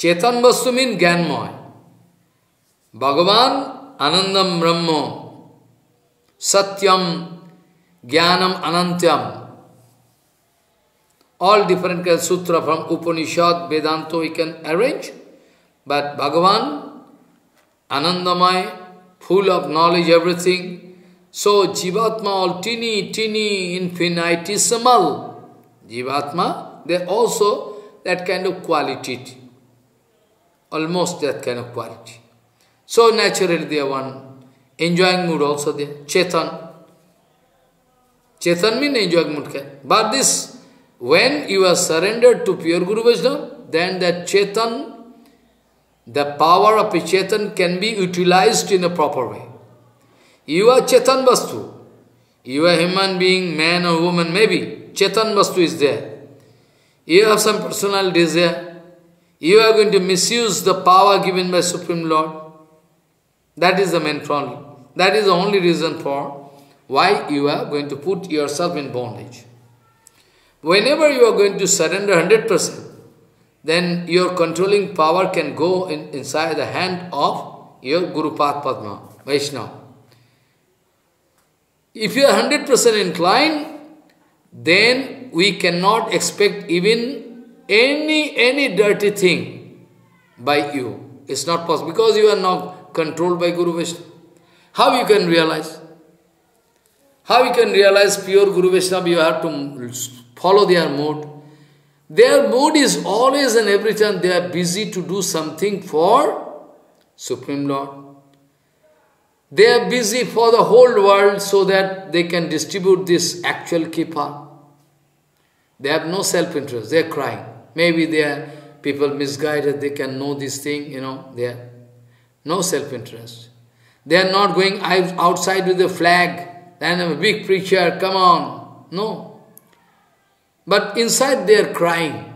A: चेतन वस्तु mean ज्ञानमय। भगवान आनंदम ब्रह्म, सत्यम ज्ञानम अनंत्यम। All different can sutra from Upanishad वेदांतो we can arrange but Bhagavan आनंदमय full of knowledge everything so jivatma all tiny tiny infinitesimal jivatma they also that kind of quality Almost that kind of quality. So naturally they are one enjoying mood also there. Chetan. Chetan means enjoying mood. But this, when you are surrendered to pure Guru Vaishnava, then that Chetan, the power of a Chetan can be utilized in a proper way. You are Chetan Vastu. You are human being, man or woman, maybe. Chetan Vastu is there. You have some personal desire. You are going to misuse the power given by Supreme Lord. That is the main problem. That is the only reason for why you are going to put yourself in bondage. Whenever you are going to surrender 100%, then your controlling power can go in, inside the hand of your Guru Padma, Vaishnava. If you are 100% inclined, then we cannot expect even any, any dirty thing by you. It's not possible because you are not controlled by Guru Vaishnava. How you can realize? How you can realize pure Guru Vaishnava? You have to follow their mood. Their mood is always and every time they are busy to do something for Supreme Lord. They are busy for the whole world so that they can distribute this actual kripa. They have no self-interest. They are crying. Maybe they are people misguided. They can know this thing, you know. They are no self-interest. They are not going outside with a flag. Then a big preacher, come on. No. But inside they are crying.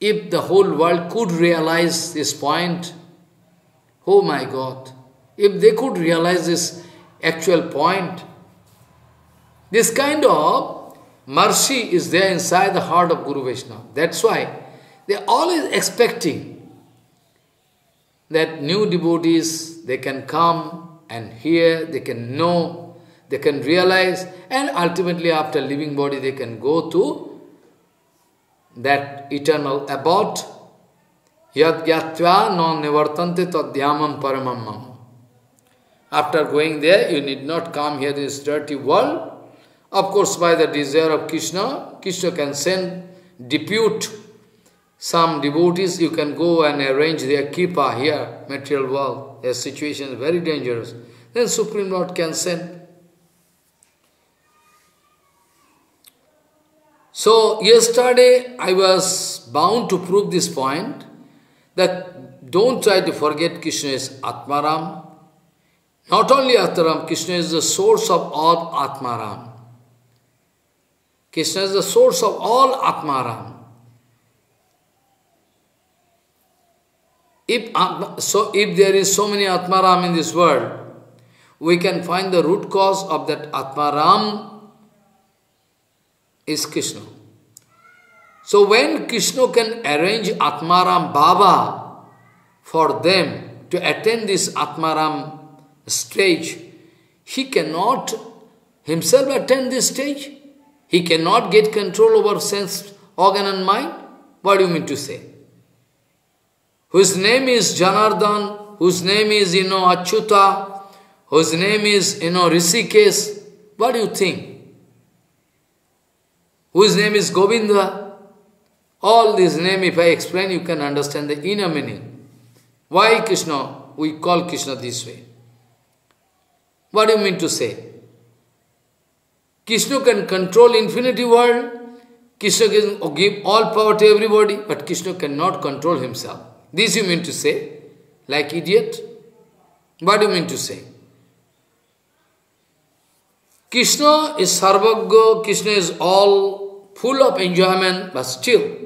A: If the whole world could realize this point, oh my God, if they could realize this actual point, this kind of mercy is there inside the heart of Guru Vaishnava. That's why they are always expecting that new devotees, they can come and hear, they can know, they can realize, and ultimately after leaving body they can go to that eternal abode. Yad gyatva non nivartante tadhyamam paramam after going there, you need not come here in this dirty world. Of course, by the desire of Krishna, Krishna can send, depute some devotees, you can go and arrange their kripa here, material world. Their situation is very dangerous. Then Supreme Lord can send. So, yesterday I was bound to prove this point, that don't try to forget Krishna is Atmaram, not only Atmaram, Krishna is the source of all Atmaram. Krishna is the source of all Atmaram. If, so if there is so many Atmaram in this world, we can find the root cause of that Atmaram is Krishna. So when Krishna can arrange Atmaram Baba for them to attend this Atmaram stage, he cannot himself attend this stage. He cannot get control over sense, organ and mind. What do you mean to say? Whose name is Janardhan, whose name is, you know, Achyuta, whose name is, you know, Rishikesh. What do you think? Whose name is Govinda? All these names, if I explain, you can understand the inner meaning. Why Krishna? We call Krishna this way. What do you mean to say? Krishna can control infinity world, Krishna can give all power to everybody, but Krishna cannot control himself. This you mean to say? Like idiot? What do you mean to say? Krishna is Sarvagya, Krishna is all full of enjoyment, but still,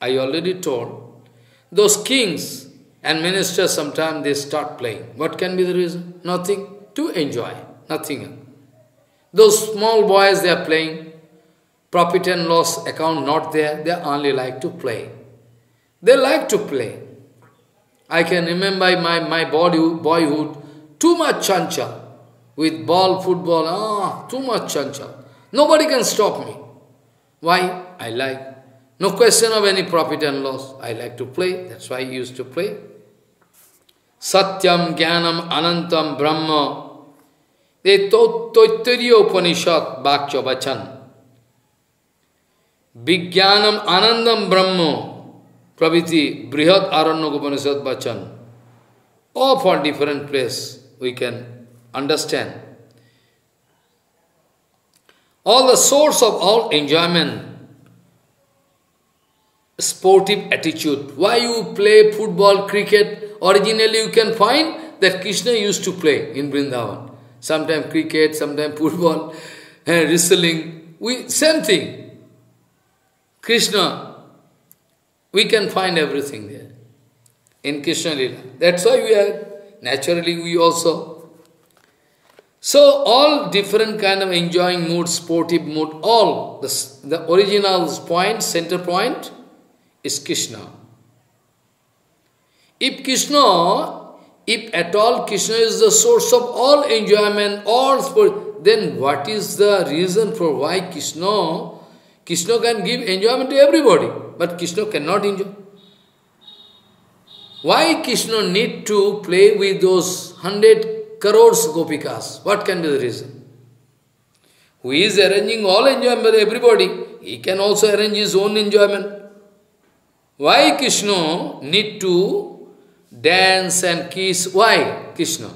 A: I already told, those kings and ministers sometimes they start playing. What can be the reason? Nothing. To enjoy, nothing. Those small boys they are playing, profit and loss account not there, they only like to play. They like to play. I can remember my, my body, boyhood, too much chanchal. With ball, football, ah, too much chanchal. Nobody can stop me. Why? I like. No question of any profit and loss. I like to play. That's why I used to play. Satyam, Jnanam, Anantam, Brahma. ये तौत्तरीय उपनिषद वाक्य वचन विज्ञानम आनंदम ब्रह्म प्रवृति बृहद आरण्य उपनिषद वचन of all different place we can understand all the source of all enjoyment sportive attitude why you play football cricket originally you can find that Krishna use to play in Vrindavan Sometimes cricket, sometimes football, *laughs* and wrestling. We, same thing. Krishna we can find everything there in Krishna Lila. That's why we are, naturally we also. So all different kind of enjoying mood, sportive mood, all, the, the original point, center point is Krishna. If Krishna, if at all Krishna is the source of all enjoyment, all sport, then what is the reason for why Krishna, Krishna can give enjoyment to everybody? but Krishna cannot enjoy. Why Krishna need to play with those hundred crores gopikas? What can be the reason? Who is arranging all enjoyment for everybody? He can also arrange his own enjoyment. Why Krishna need to dance and kiss? Why Krishna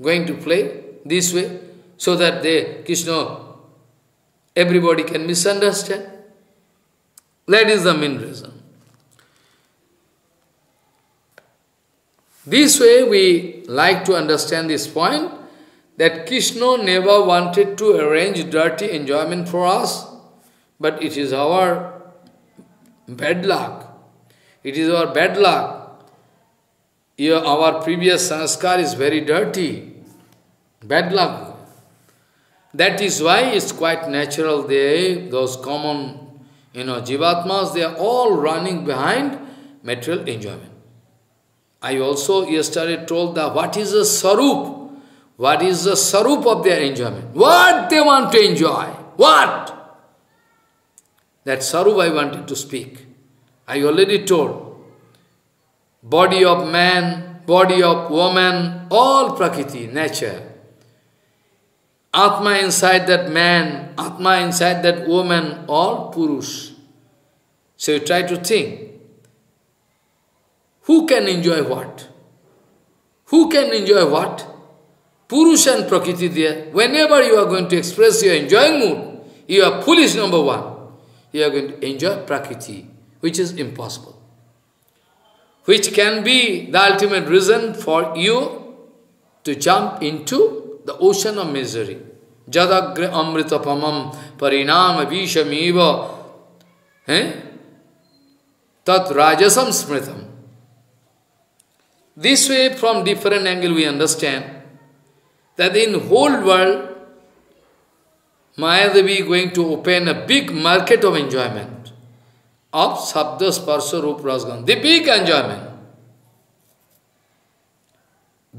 A: going to play this way? So that they, Krishna, everybody can misunderstand. That is the main reason. This way we like to understand this point that Krishna never wanted to arrange dirty enjoyment for us, but it is our bad luck. It is our bad luck. Our previous sanskar is very dirty. Bad luck. That is why it's quite natural they, those common you know, Jivatmas, they are all running behind material enjoyment. I also yesterday told that what is the sarup? What is the sarup of their enjoyment? What they want to enjoy? What? That sarup I wanted to speak. I already told. Body of man, body of woman, all prakriti, nature. Atma inside that man, Atma inside that woman, all Purush. So you try to think, who can enjoy what? Who can enjoy what? Purush and Prakriti there. Whenever you are going to express your enjoying mood, you are foolish number one. You are going to enjoy Prakriti, which is impossible. Which can be the ultimate reason for you to jump into the ocean of misery. Jadagre amritapamam parinam vishamiva eh? tat rajasam smritam. This way, from different angle, we understand that in whole world, Mayadevi is going to open a big market of enjoyment of Sabda Sparsha Rup Rasgan, the big enjoyment.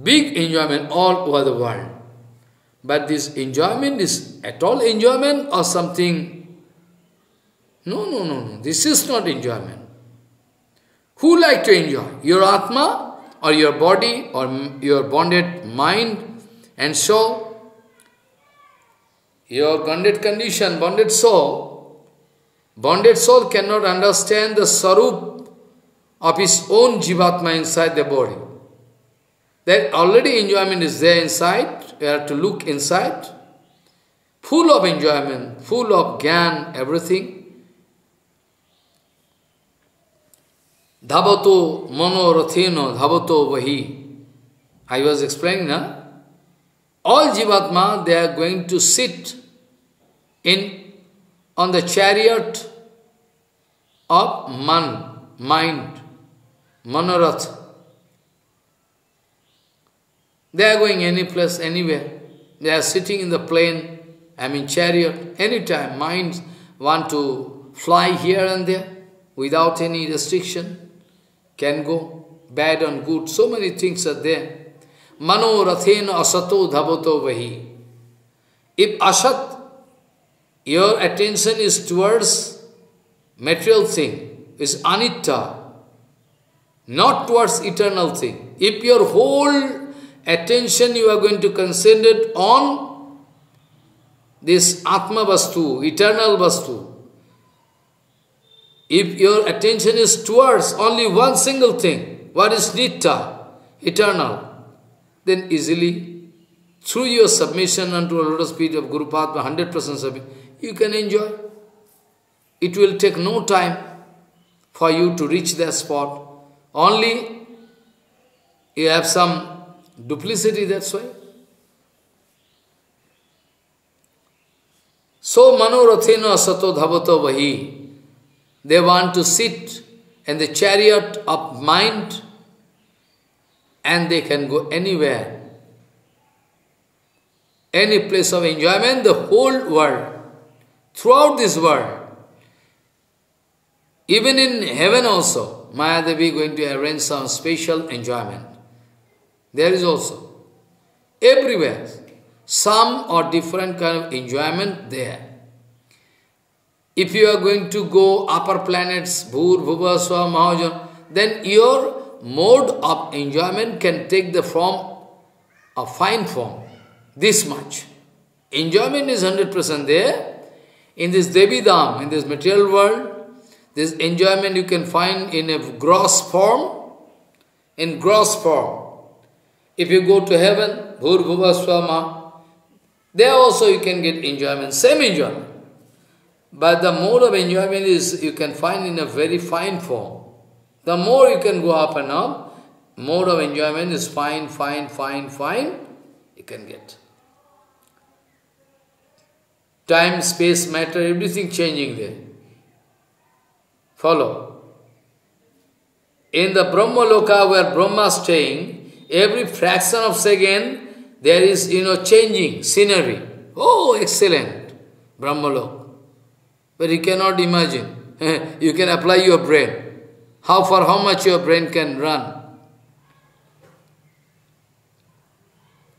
A: Big enjoyment all over the world. But this enjoyment is at all enjoyment or something? No, no, no, no. This is not enjoyment. Who like to enjoy? Your Atma or your body or your bonded mind and soul? Your bonded condition, bonded soul. Bonded soul cannot understand the sarup of his own jivatma inside the body. That already enjoyment is there inside, we have to look inside, full of enjoyment, full of gyan, everything. Dhavato mano ratheno dhavato vahi. I was explaining now, all Jivatma, they are going to sit in on the chariot of man, mind, manorath. They are going any place, anywhere. They are sitting in the plane, I mean chariot, anytime. Minds want to fly here and there without any restriction, can go, bad and good. So many things are there. Mano rathena asato dhavato vahi. If asat, your attention is towards material thing, is anitta, not towards eternal thing. If your whole attention you are going to concentrate on this Atma Vastu, eternal Vastu, if your attention is towards only one single thing, what is Nitta, eternal, then easily, through your submission unto a lotus feet of Guru Padma, 100% submission, you can enjoy. It will take no time for you to reach that spot. Only you have some duplicity, that's why. So manorathena asato dhavato vahi. They want to sit in the chariot of mind and they can go anywhere. Any place of enjoyment, the whole world, throughout this world. Even in heaven also, Maya Devi going to arrange some special enjoyment. There is also. Everywhere. Some or different kind of enjoyment there. If you are going to go upper planets, Bhur, Bhuva, Swa, Mahajan, then your mode of enjoyment can take the form of fine form. This much. Enjoyment is 100% there. In this Devi in this material world, this enjoyment you can find in a gross form, in gross form. If you go to heaven, Bhur, Bhuva, Swama, there also you can get enjoyment, same enjoyment. But the mode of enjoyment is you can find in a very fine form. The more you can go up and up, mode of enjoyment is fine, fine, fine, fine, you can get. Time, space, matter, everything changing there. Follow. In the Brahma Loka where Brahma is staying, every fraction of second there is, you know, changing scenery. Oh, excellent. Brahma Loka. But you cannot imagine. *laughs* you can apply your brain. How far, how much your brain can run.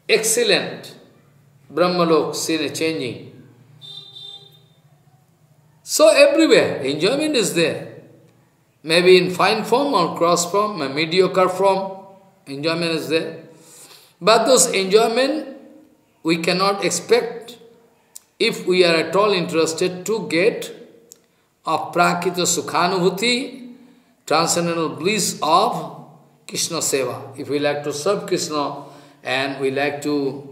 A: Excellent. Brahmalok, scene changing. So everywhere, enjoyment is there. Maybe in fine form or cross form, a mediocre form, enjoyment is there. But those enjoyment, we cannot expect if we are at all interested to get aprakrita sukhanubhuti, transcendental bliss of Krishna Seva. If we like to serve Krishna and we like to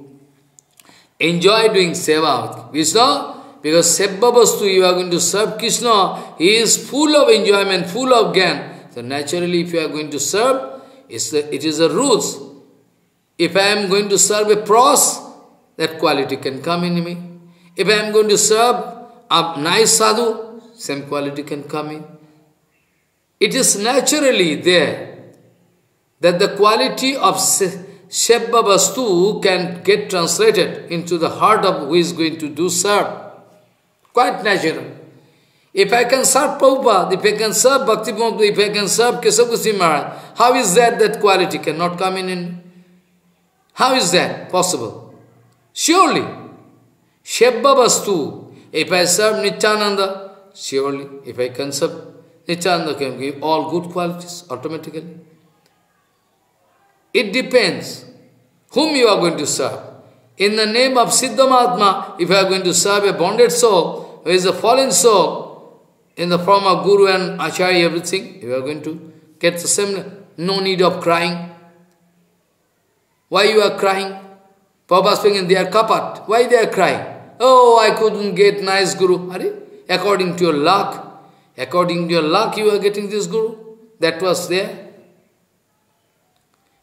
A: enjoy doing Seva with Krishna, because Sebba Vastu, you are going to serve Krishna, he is full of enjoyment, full of gyan. So naturally, if you are going to serve, it's a, it is a rules. If I am going to serve a pros, that quality can come in me. If I am going to serve a nice sadhu, same quality can come in. It is naturally there that the quality of Shebba Vastu can get translated into the heart of who is going to do serve. Quite natural. If I can serve Prabhupada, if I can serve Bhakti Prabhupada, if I can serve Kesavakusi Maharaj, how is that that quality cannot come in? in? How is that possible? Surely, Shebba Vastu. If I serve Nityananda, surely, if I can serve Nityananda can give all good qualities automatically. It depends whom you are going to serve. In the name of Siddhamatma, if you are going to serve a bonded soul, who is a fallen soul, in the form of Guru and Acharya, everything, you are going to get the same, no need of crying. Why you are crying? Prabhupada speaking, they are kapat. Why they are crying? Oh, I couldn't get nice guru. Are According to your luck, according to your luck, you are getting this guru. That was there.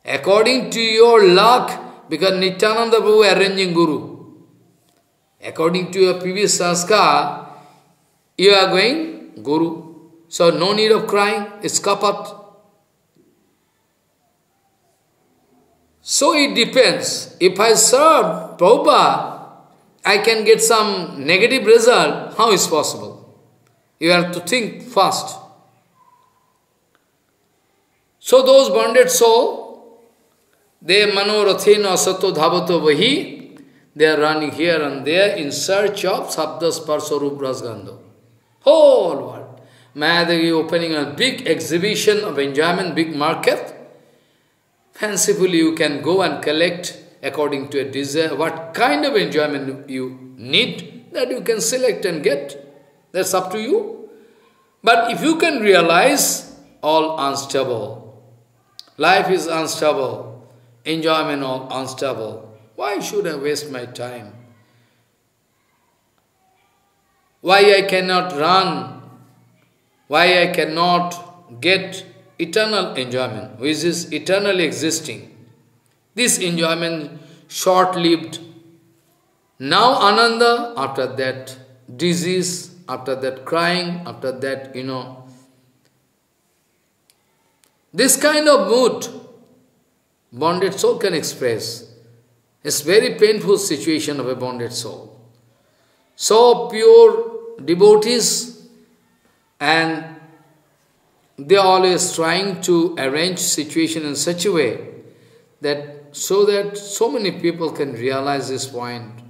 A: according to your luck, because Nityananda Prabhu arranging Guru. According to your previous sanskar, you are going Guru. So no need of crying, it's kapat. So it depends. If I serve Prabhupada, I can get some negative result. How is possible? You have to think fast. So those bonded soul, they manorathena sato dhavato vahi, they are running here and there in search of sabdas parsarup rasgandho. Whole world. Opening a big exhibition of enjoyment, big market, Fancifully you can go and collect according to a desire, what kind of enjoyment you need, that you can select and get. That's up to you. But if you can realize all unstable, life is unstable, enjoyment all unstable, why should I waste my time? Why I cannot run? Why I cannot get eternal enjoyment, which is eternally existing. This enjoyment short-lived. Now ananda, after that disease, after that crying, after that, you know, this kind of mood, bonded soul can express. It's very painful situation of a bonded soul. So pure devotees and they are always trying to arrange situation in such a way that so that so many people can realize this point.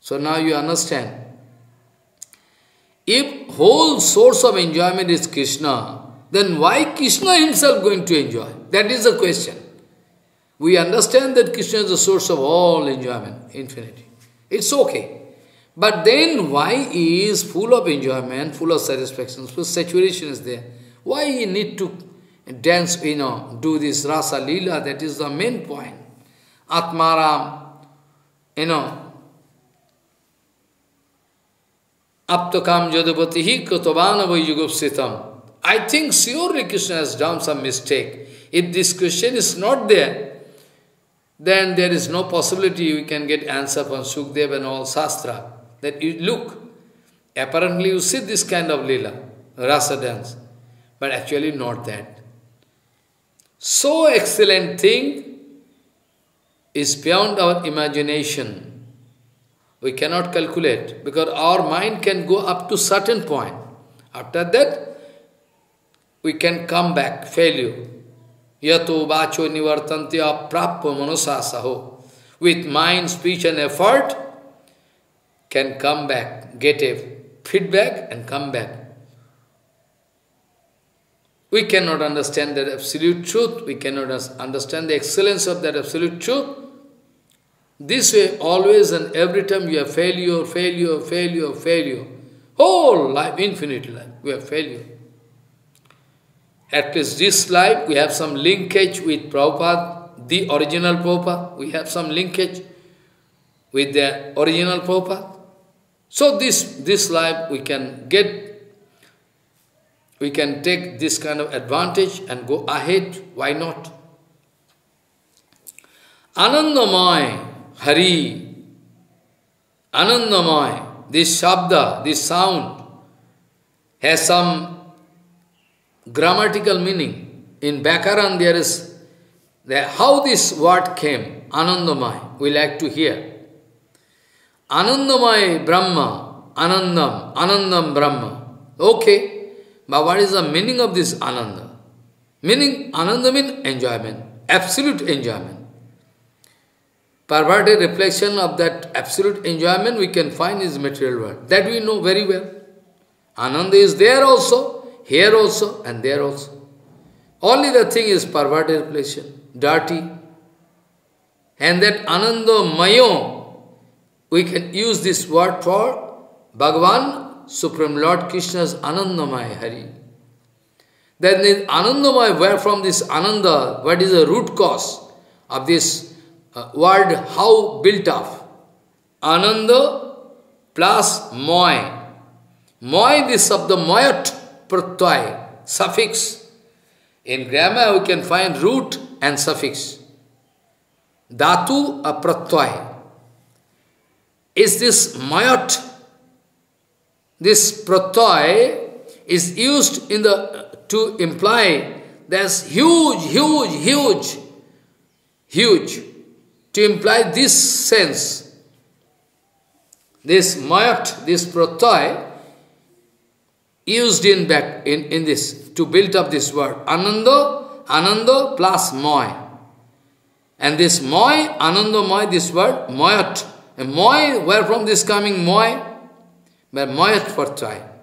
A: So now you understand. If whole source of enjoyment is Krishna, then why Krishna himself going to enjoy? That is the question. We understand that Krishna is the source of all enjoyment, infinity. It's okay. But then why he is full of enjoyment, full of satisfaction, full saturation is there? Why he need to dance, you know, do this rasa lila, that is the main point. Atmaram, you know, Aptakam Jadavatihi Kratavana Vayugupsitam. I think surely Krishna has done some mistake. If this question is not there, then there is no possibility we can get answer from Sukdev and all Shastra that you look, apparently you see this kind of lila, rasa dance, but actually not that. So excellent thing is beyond our imagination. We cannot calculate because our mind can go up to certain point. After that, we can come back, failure. Yato vacho nivartanti aprappa manosasaho. With mind, speech and effort, can come back, get a feedback and come back. We cannot understand that absolute truth, we cannot understand the excellence of that absolute truth. This way, always and every time you have failure, failure, failure, failure. Whole life, infinite life, we have failure. At least this life, we have some linkage with Prabhupada, the original Prabhupada. We have some linkage with the original Prabhupada. So this, this life we can get, we can take this kind of advantage and go ahead, why not? Anandamai, Hari, Anandamai, this Shabda, this sound, has some grammatical meaning. In Bakaran there is, how this word came, Anandamai, we like to hear. Anandamai Brahma, Anandam, Anandam Brahma. Okay, but what is the meaning of this Ananda? Meaning, Ananda means enjoyment, absolute enjoyment. Perverted reflection of that absolute enjoyment we can find in material world. That we know very well. Ananda is there also, here also, and there also. Only the thing is perverted reflection, dirty. And that Ananda Mayo, we can use this word for Bhagavan, Supreme Lord Krishna's Ananda Anandamaya Hari. Then this Anandamaya, where from this Ananda, what is the root cause of this uh, word, how built up? Ananda plus Moy. Moy, this of the Moyat Pratyay, suffix. In grammar, we can find root and suffix. Dhatu, a pratyay. Is this mayat? This pratyay is used in the to imply there's huge, huge, huge, huge, to imply this sense. This mayat, this pratyay, used in back in, in this to build up this word. Ananda, Ananda plus Moy. And this Moy, Ananda Moy, this word, Moyat. And Moy, where from this coming Moy? But Moyat pratyay.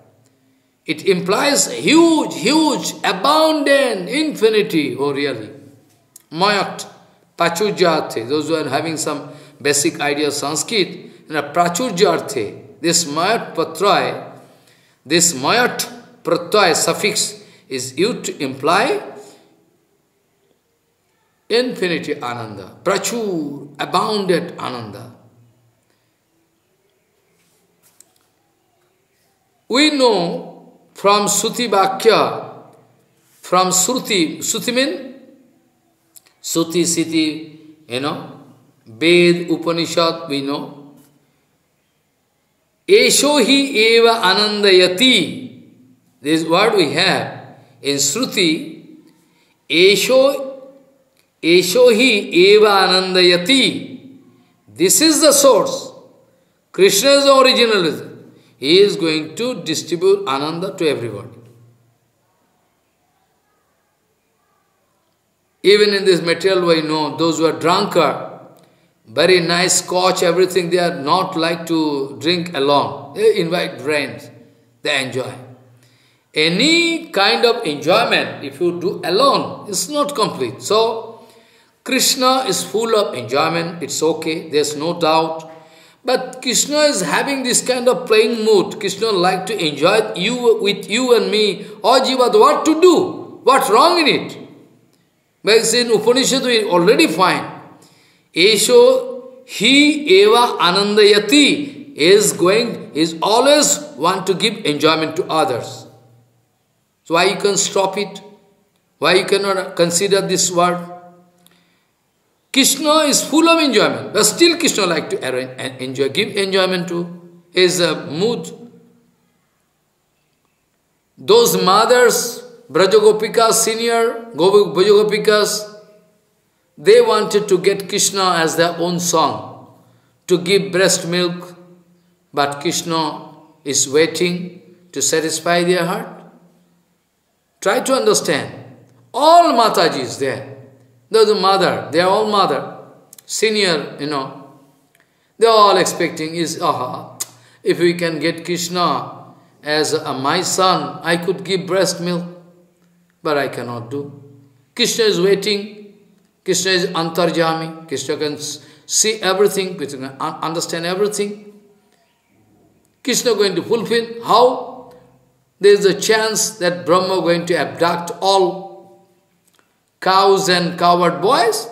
A: It implies huge, huge, abundant, infinity. Oh, really? Mayat, Prachurjarthe. Those who are having some basic idea of Sanskrit, in a Prachurjarthe, this Mayat Pratyay, this Mayat Pratyay suffix is used to imply infinity Ananda. Prachur, abounded Ananda. We know from Suti Vakya, from Sruti, Suti mean? Suti, Siti, you know, Ved, Upanishad, we know. Esho hi eva anandayati. This word we have in Sruti. Esho, Esho hi eva anandayati. This is the source. Krishna is the original. He is going to distribute ananda to everybody. Even in this material way, know those who are drunkard, very nice scotch, everything, they are not like to drink alone. They invite friends, they enjoy. Any kind of enjoyment, if you do alone, is not complete. So, Krishna is full of enjoyment, it's okay, there's no doubt. But Krishna is having this kind of playing mood. Krishna like to enjoy you with you and me. Or Jivat, what to do? What's wrong in it? Because in Upanishad we already find. Esho he eva anandayati is going, is always want to give enjoyment to others. So why you can stop it? Why you cannot consider this word? Krishna is full of enjoyment, but still Krishna like to enjoy, give enjoyment to his uh, mood. Those mothers, Brajagopikas, senior Brajagopikas, they wanted to get Krishna as their own song, to give breast milk, but Krishna is waiting to satisfy their heart. Try to understand. All Matajis there, the mother, they are all mother, senior, you know. They are all expecting is, aha, if we can get Krishna as my son, I could give breast milk, but I cannot do. Krishna is waiting. Krishna is antarjami. Krishna can see everything, Krishna can understand everything. Krishna going to fulfill. How? There is a chance that Brahma going to abduct all cows and coward boys?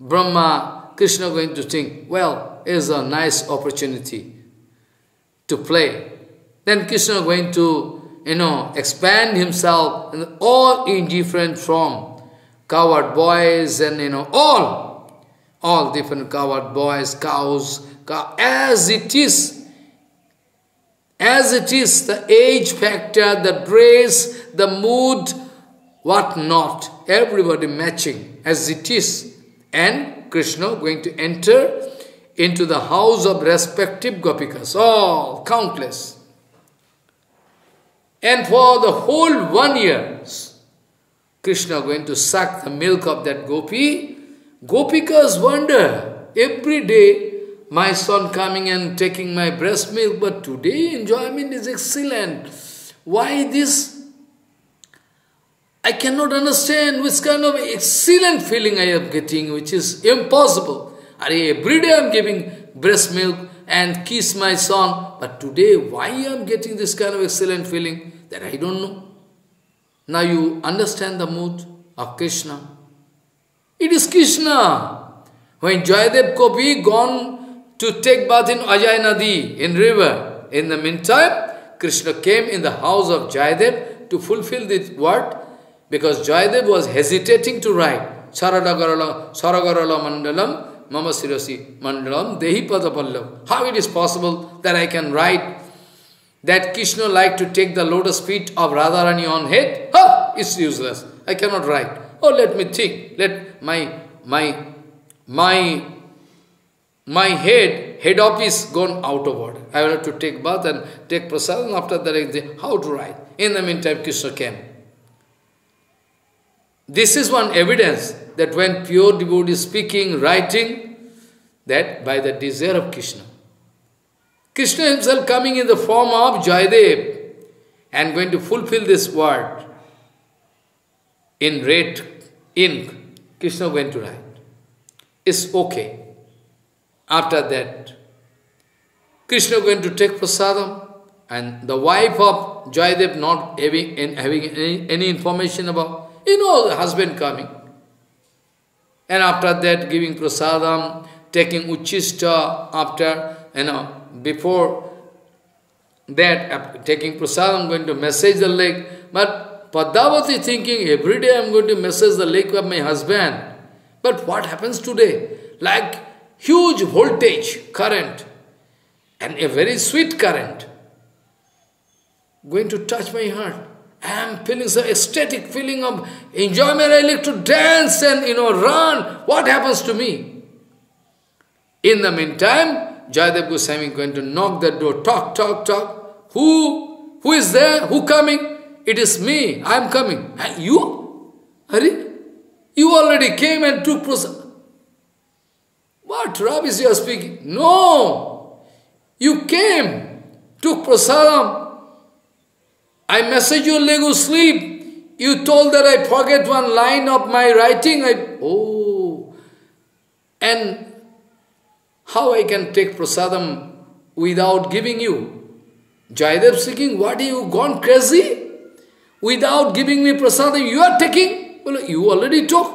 A: Brahma, Krishna going to think, well, is a nice opportunity to play. Then Krishna going to, you know, expand himself in all indifferent form. Coward boys and, you know, all, all different coward boys, cows, cow, as it is, as it is, the age factor, the dress, the mood, what not, everybody matching as it is. And Krishna going to enter into the house of respective gopikas, all countless. And for the whole one year, Krishna going to suck the milk of that gopi. Gopikas wonder, every day my son coming and taking my breast milk, but today enjoyment is excellent. Why this I cannot understand which kind of excellent feeling I am getting, which is impossible. Every day I am giving breast milk and kiss my son, but today why I am getting this kind of excellent feeling that I don't know. Now you understand the mood of Krishna. It is Krishna. When Jayadev Kopi gone to take bath in Ajay Nadi, in river, in the meantime, Krishna came in the house of Jayadev to fulfill this word Because Jayadev was hesitating to write Saradagarala, Saragarala Mandalam, Mama Sirasi Mandalam, Dehi Padapallam. How it is possible that I can write that Krishna like to take the lotus feet of Radharani on head? Ha! It's useless. I cannot write. Oh, let me think. Let my my my my head, head office gone out of order. I will have to take bath and take prasad and after that how to write. In the meantime, Krishna came. This is one evidence that when pure devotee is speaking, writing, that by the desire of Krishna. Krishna himself coming in the form of Jayadev and going to fulfill this word in red ink. Krishna went to write. It's okay. After that, Krishna going to take prasadam and the wife of Jayadev not having, having any, any information about, you know, the husband coming. And after that, giving prasadam, taking uchista after, you know, before that, uh, taking prasadam, going to message the lake. But Padmavati thinking, every day I am going to message the lake of my husband. But what happens today? Like huge voltage, current, and a very sweet current, going to touch my heart. I am feeling so ecstatic feeling of enjoyment. I like to dance and, you know, run. What happens to me? In the meantime, Jayadev Goswami going to knock the door, talk, talk, talk. Who? Who is there? Who coming? It is me. I am coming. And you? Hari? You already came and took prasad. What rubbish you are speaking? No! You came, took prasadam. I messaged you Lego sleep. You told that I forget one line of my writing. I Oh! And how I can take prasadam without giving you? Jayadev speaking, what are you gone crazy? Without giving me prasadam, you are taking? Well, you already took.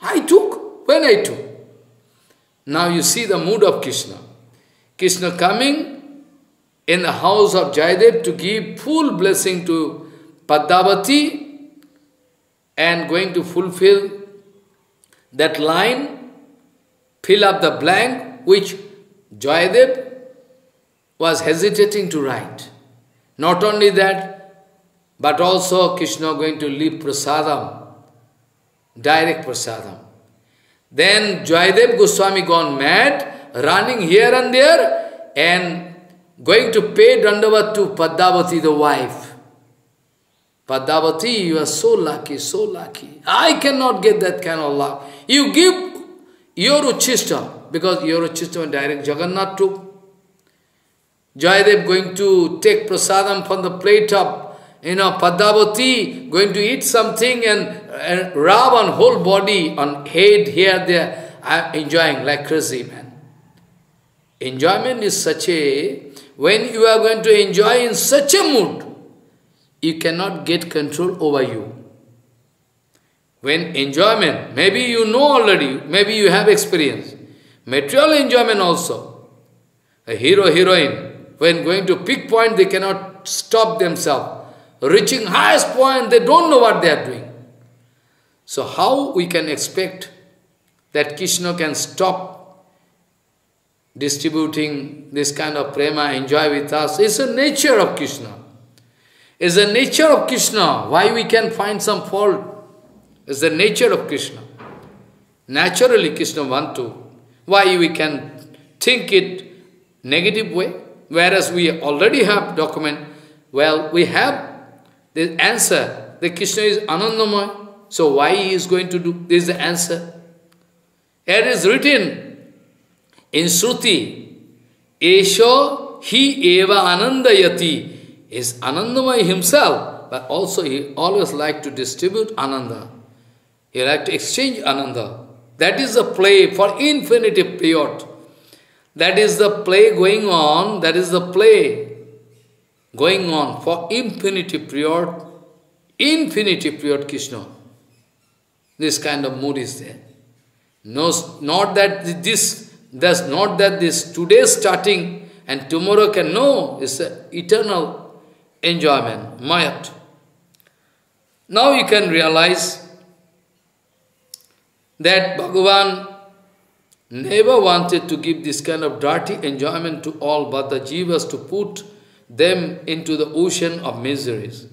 A: I took. When I took? Now you see the mood of Krishna. Krishna coming in the house of Jayadev to give full blessing to Padmavati and going to fulfill that line, fill up the blank which Jayadev was hesitating to write. Not only that, but also Krishna going to leave prasadam, direct prasadam. Then Jayadev Goswami gone mad, running here and there, and going to pay Dandavat to Padmavati, the wife. Padmavati, you are so lucky, so lucky. I cannot get that kind of luck. You give your Uchista, because your Uchista direct Jagannath took. Jayadev going to take prasadam from the plate of, you know, Padmavati, going to eat something and and rub on whole body, on head, here, there, I'm enjoying like crazy man. Enjoyment is such a, when you are going to enjoy in such a mood, you cannot get control over you. When enjoyment, maybe you know already, maybe you have experience. Material enjoyment also. A hero, heroine, when going to peak point, they cannot stop themselves. Reaching highest point, they don't know what they are doing. So how we can expect that Krishna can stop distributing this kind of prema, enjoy with us? It's the nature of Krishna. It's the nature of Krishna. Why we can find some fault? It's the nature of Krishna. Naturally Krishna want to. Why we can think it negative way? Whereas we already have document. Well, we have the answer. The Krishna is Anandamaya. So why he is going to do? This is the answer. It is written in Shruti, Esho he eva anandayati is Anandamai himself, but also he always like to distribute Ananda. He like to exchange Ananda. That is the play for infinitive period. That is the play going on, that is the play going on for infinity period, infinity period Krishna. This kind of mood is there. No, not that this, thus not that this today starting and tomorrow can, no, it's an eternal enjoyment, mayat. Now you can realize that Bhagavan never wanted to give this kind of dirty enjoyment to all but the jivas to put them into the ocean of miseries.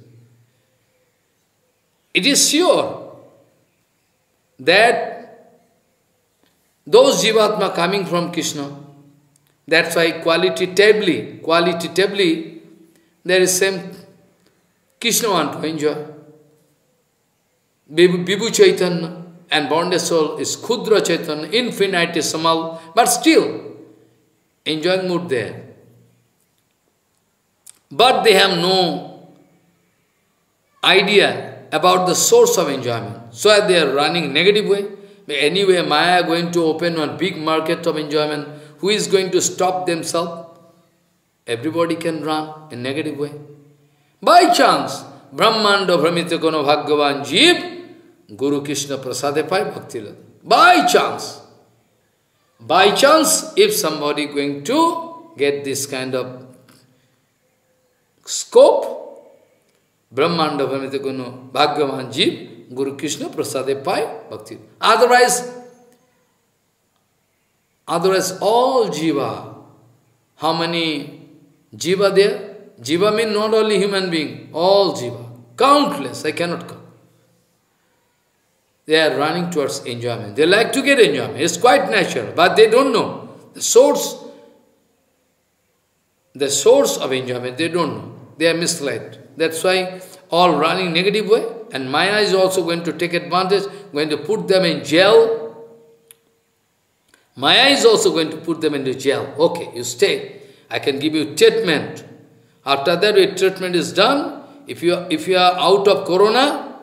A: It is sure that those jivatma coming from Krishna, that's why qualitatively, qualitatively, there is same Krishna want to enjoy. Vibhu Chaitanya and bonded soul is Kudra Chaitanya, infinitesimal, but still enjoying mood there. But they have no idea about the source of enjoyment. So they are running negative way. Anyway, Maya going to open one big market of enjoyment. Who is going to stop themselves? Everybody can run in negative way. By chance, Brahmanda Brahmitakono Bhagavan Jeev गुरु कृष्ण प्रसाद पाए भक्ति लत by chance by chance if समी going to get this kind of scope ब्रह्मांड भ्रमित को भाग्यवान जीव गुरु कृष्ण प्रसाद पाए भक्ति otherwise otherwise all jiva how many jiva they jiva mean not only human being all jiva countless I cannot count They are running towards enjoyment. They like to get enjoyment. It's quite natural, but they don't know. The source, the source of enjoyment, they don't know. They are misled. That's why all running negative way. And Maya is also going to take advantage, going to put them in jail. Maya is also going to put them into jail. Okay, you stay. I can give you treatment. After that, when treatment is done, if you if you are out of corona,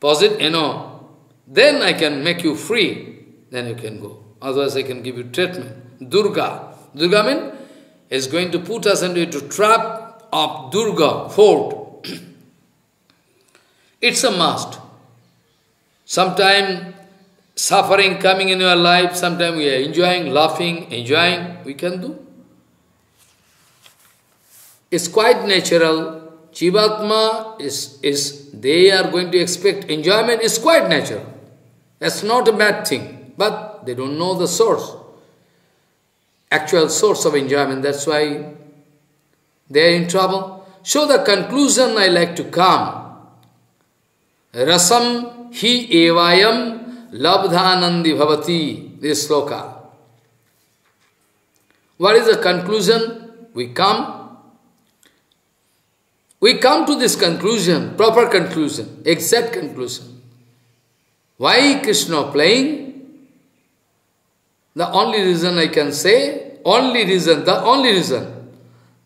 A: positive, you know, then I can make you free. Then you can go. Otherwise I can give you treatment. Durga. Durga means is going to put us into trap of Durga, fort. *clears throat* it's a must. Sometime suffering coming in your life, sometime we are enjoying, laughing, enjoying, we can do. It's quite natural. Jivatma is, is, they are going to expect enjoyment, it's quite natural. That's not a bad thing, but they don't know the source, actual source of enjoyment. That's why they are in trouble. So the conclusion I like to come. Rasam hi evayam labdhanandi bhavati. This sloka. What is the conclusion? We come. We come to this conclusion, proper conclusion, exact conclusion. Why Krishna playing? The only reason I can say, only reason, the only reason,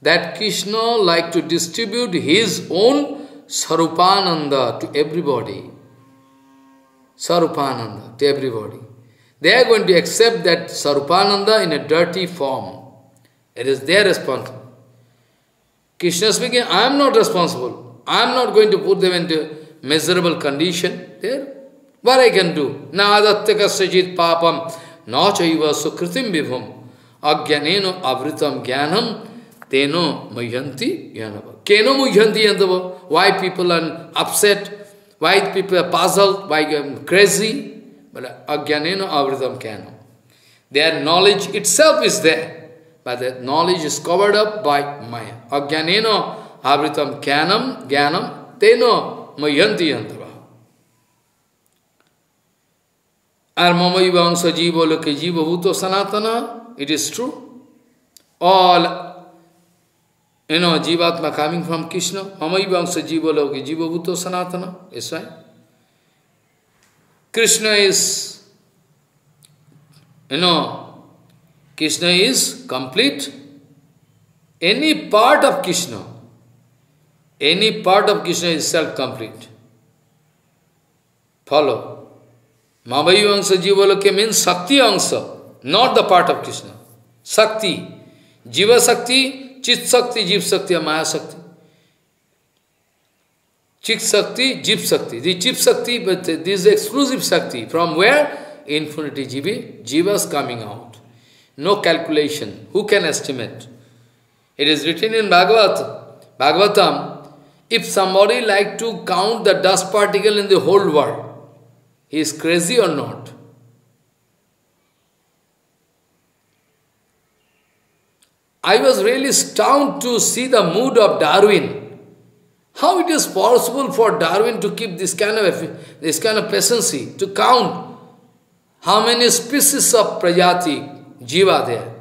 A: that Krishna like to distribute his own Sarupananda to everybody. Sarupananda to everybody. They are going to accept that Sarupananda in a dirty form. It is their responsibility. Krishna speaking, I am not responsible. I am not going to put them into miserable condition. There, what I can do? Na adatyaka sajit papam na chaiva sukritim vibhum agyaneno avritam jnanam teno muhyanti jnanava. Keno muhyanti jnanava. Why people are upset? Why people are puzzled? Why um, crazy? But agyaneno avritam jnanam. Their knowledge itself is there, but that knowledge is covered up by Maya. Agyaneno avritam jnanam jnanam teno muhyanti jnanava. And mamayi vangsa jiva loke jiva bhuto sanatana, it is true. All, you know, jivatma coming from Krishna, mamayi vangsa jiva loke jiva bhuto sanatana, that's right. Krishna is, you know, Krishna is complete. Any part of Krishna, any part of Krishna is self-complete. Follow. महावायु अंश जीव बोलो के mean shakti ansha not the part of Krishna shakti jiva shakti चित शक्ति जीव शक्ति और माया शक्ति चित शक्ति जीव शक्ति दि चिप शक्ति। But this exclusive shakti from where infinity जीवी jiva is coming out no calculation who can estimate it is written in Bhagavat Bhagavatam if समी like to count the dust particle in the whole world he is crazy or not? I was really stunned to see the mood of Darwin. How it is possible for Darwin to keep this kind of this kind of patience, to count how many species of prajati, jiva there.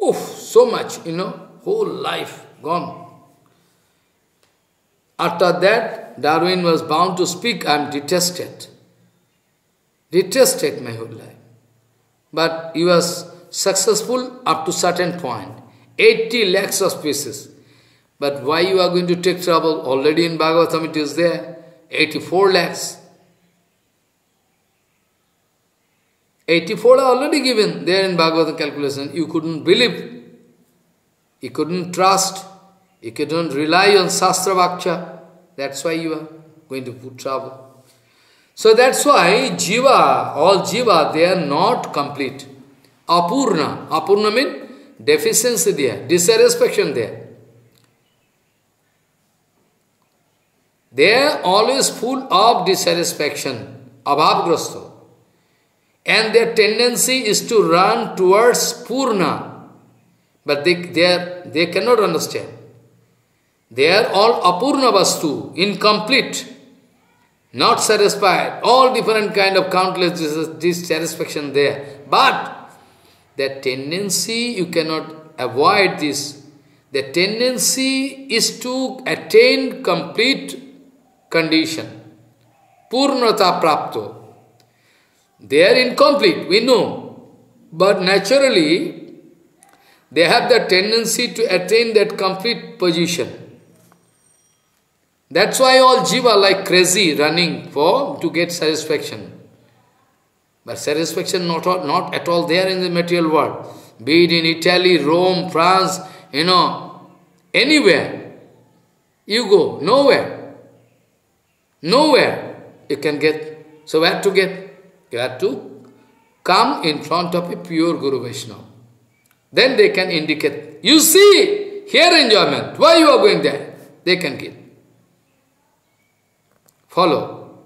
A: Oh, so much, you know, whole life gone. After that, Darwin was bound to speak, I am detested. Detested my whole life. But he was successful up to certain point. 80 lakhs of species. But why you are going to take trouble? Already in Bhagavatam it is there. 84 lakhs. 84 are already given there in Bhagavatam calculation. You couldn't believe. You couldn't trust. You couldn't rely on Shastra Vaksha. That's why you are going to put trouble. So that's why Jiva, all Jiva, they are not complete. Apurna. Apurna means deficiency there, dissatisfaction there. They are always full of dissatisfaction, abhavgrasto. And their tendency is to run towards Purna. But they, they, are, they cannot understand. They are all Apurna Vastu, incomplete, not satisfied, all different kind of countless dissatisfaction there. But that tendency, you cannot avoid this. The tendency is to attain complete condition. Purnata prapto. They are incomplete, we know. But naturally, they have the tendency to attain that complete position. That's why all jiva like crazy running for to get satisfaction. But satisfaction not, not at all there in the material world. Be it in Italy, Rome, France, you know, anywhere. You go, nowhere. Nowhere you can get. So where to get? You have to come in front of a pure Guru Vaishnava. Then they can indicate, you see, here enjoyment, why you are going there? They can get. Follow.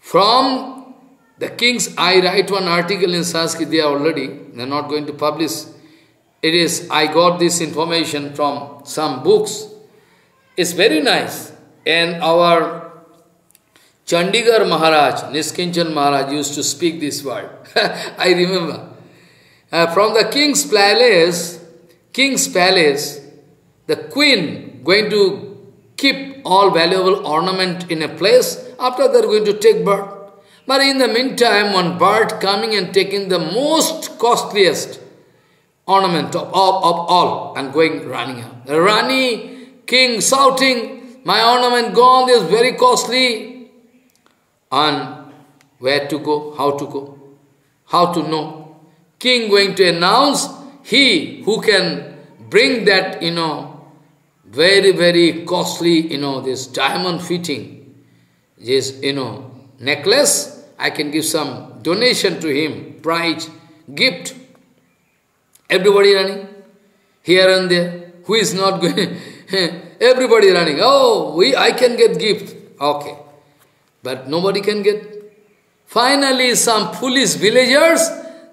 A: From the king's, I write one article in Sanskrit already, they are not going to publish. It is, I got this information from some books. It's very nice. And our Chandigarh Maharaj, Niskinchan Maharaj used to speak this word. *laughs* I remember. Uh, from the king's palace, king's palace, the queen going to keep all valuable ornament in a place, after they're going to take birth. But in the meantime, one bird coming and taking the most costliest ornament of, of, of all and going running out. The Rani, king shouting, my ornament gone, this very costly. And where to go, how to go, how to know. King going to announce, he who can bring that, you know, very, very costly, you know, this diamond fitting, this, you know, necklace, I can give some donation to him, prize, gift. Everybody running, here and there. Who is not *laughs* going? Everybody running, oh, we, I can get gift. Okay. But nobody can get. Finally, some foolish villagers,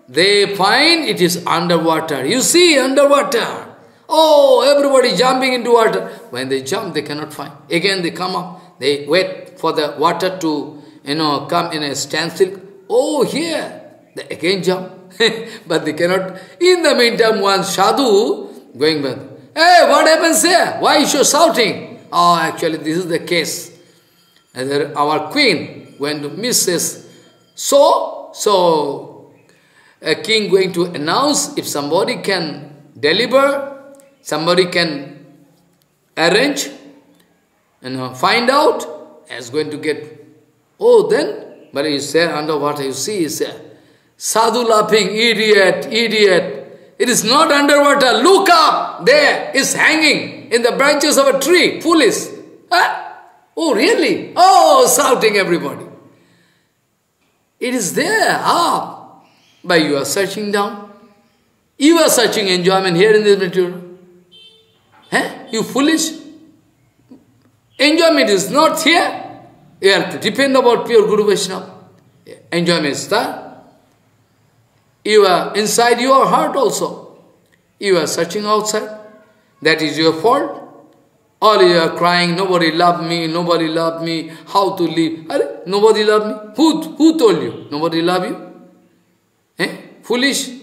A: they find it is underwater. You see, underwater. Oh, everybody jumping into water. When they jump, they cannot find. Again, they come up. They wait for the water to, you know, come in a standstill. Oh, here. They again jump. *laughs* but they cannot. In the meantime, one sadhu going back. Hey, what happens here? Why is you shouting? Oh, actually, this is the case. Our queen went to Mrs. So, so, a king going to announce if somebody can deliver, somebody can arrange, and uh, find out, is going to get, oh, then, but you say under underwater, you see, said, sadhu laughing, idiot, idiot, it is not underwater. Look up. There is hanging in the branches of a tree. Foolish. Huh? Oh, really? Oh, shouting everybody. It is there, up. But you are searching down. You are searching enjoyment here in this material. Eh? You foolish. Enjoyment is not here. You have to depend about pure Guru Vaishnava. Enjoyment is there. You are inside your heart also. You are searching outside. That is your fault. All you are crying, nobody love me, nobody love me, how to live. nobody love me. Who, who told you? Nobody love you? Eh? Foolish.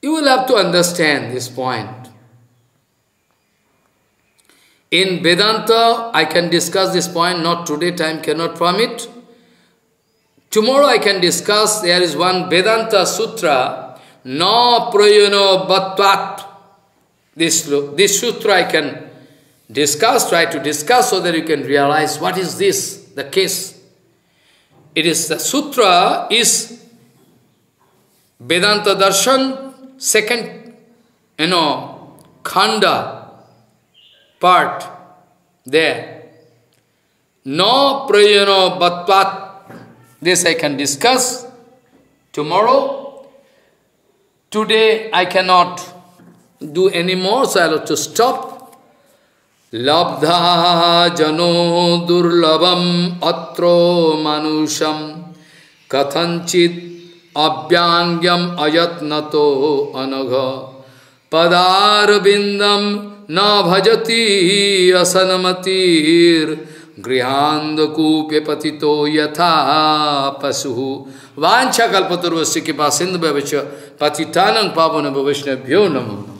A: You will have to understand this point. In Vedanta, I can discuss this point, not today, time cannot permit. Tomorrow I can discuss, there is one Vedanta Sutra, No Prayano Bhattvat. This, this sutra I can discuss, try to discuss so that you can realize what is this, the case. It is, the sutra is Vedanta Darshan, second, you know, khanda, part there. No prayano bhatvat. This I can discuss tomorrow. Today I cannot do any more, so I'll have to stop. Labdha jano durlabam atro manusham kathanchit अयत्न तो अनघ। padarvindam न भजती असनमतीर। गृहांधकूप्य पतितो यथा पशु। वाछा कल्पतुर्वश्य कृपा सिंधु व्यवच पतितानंग पावन वैष्णव्यो नमो।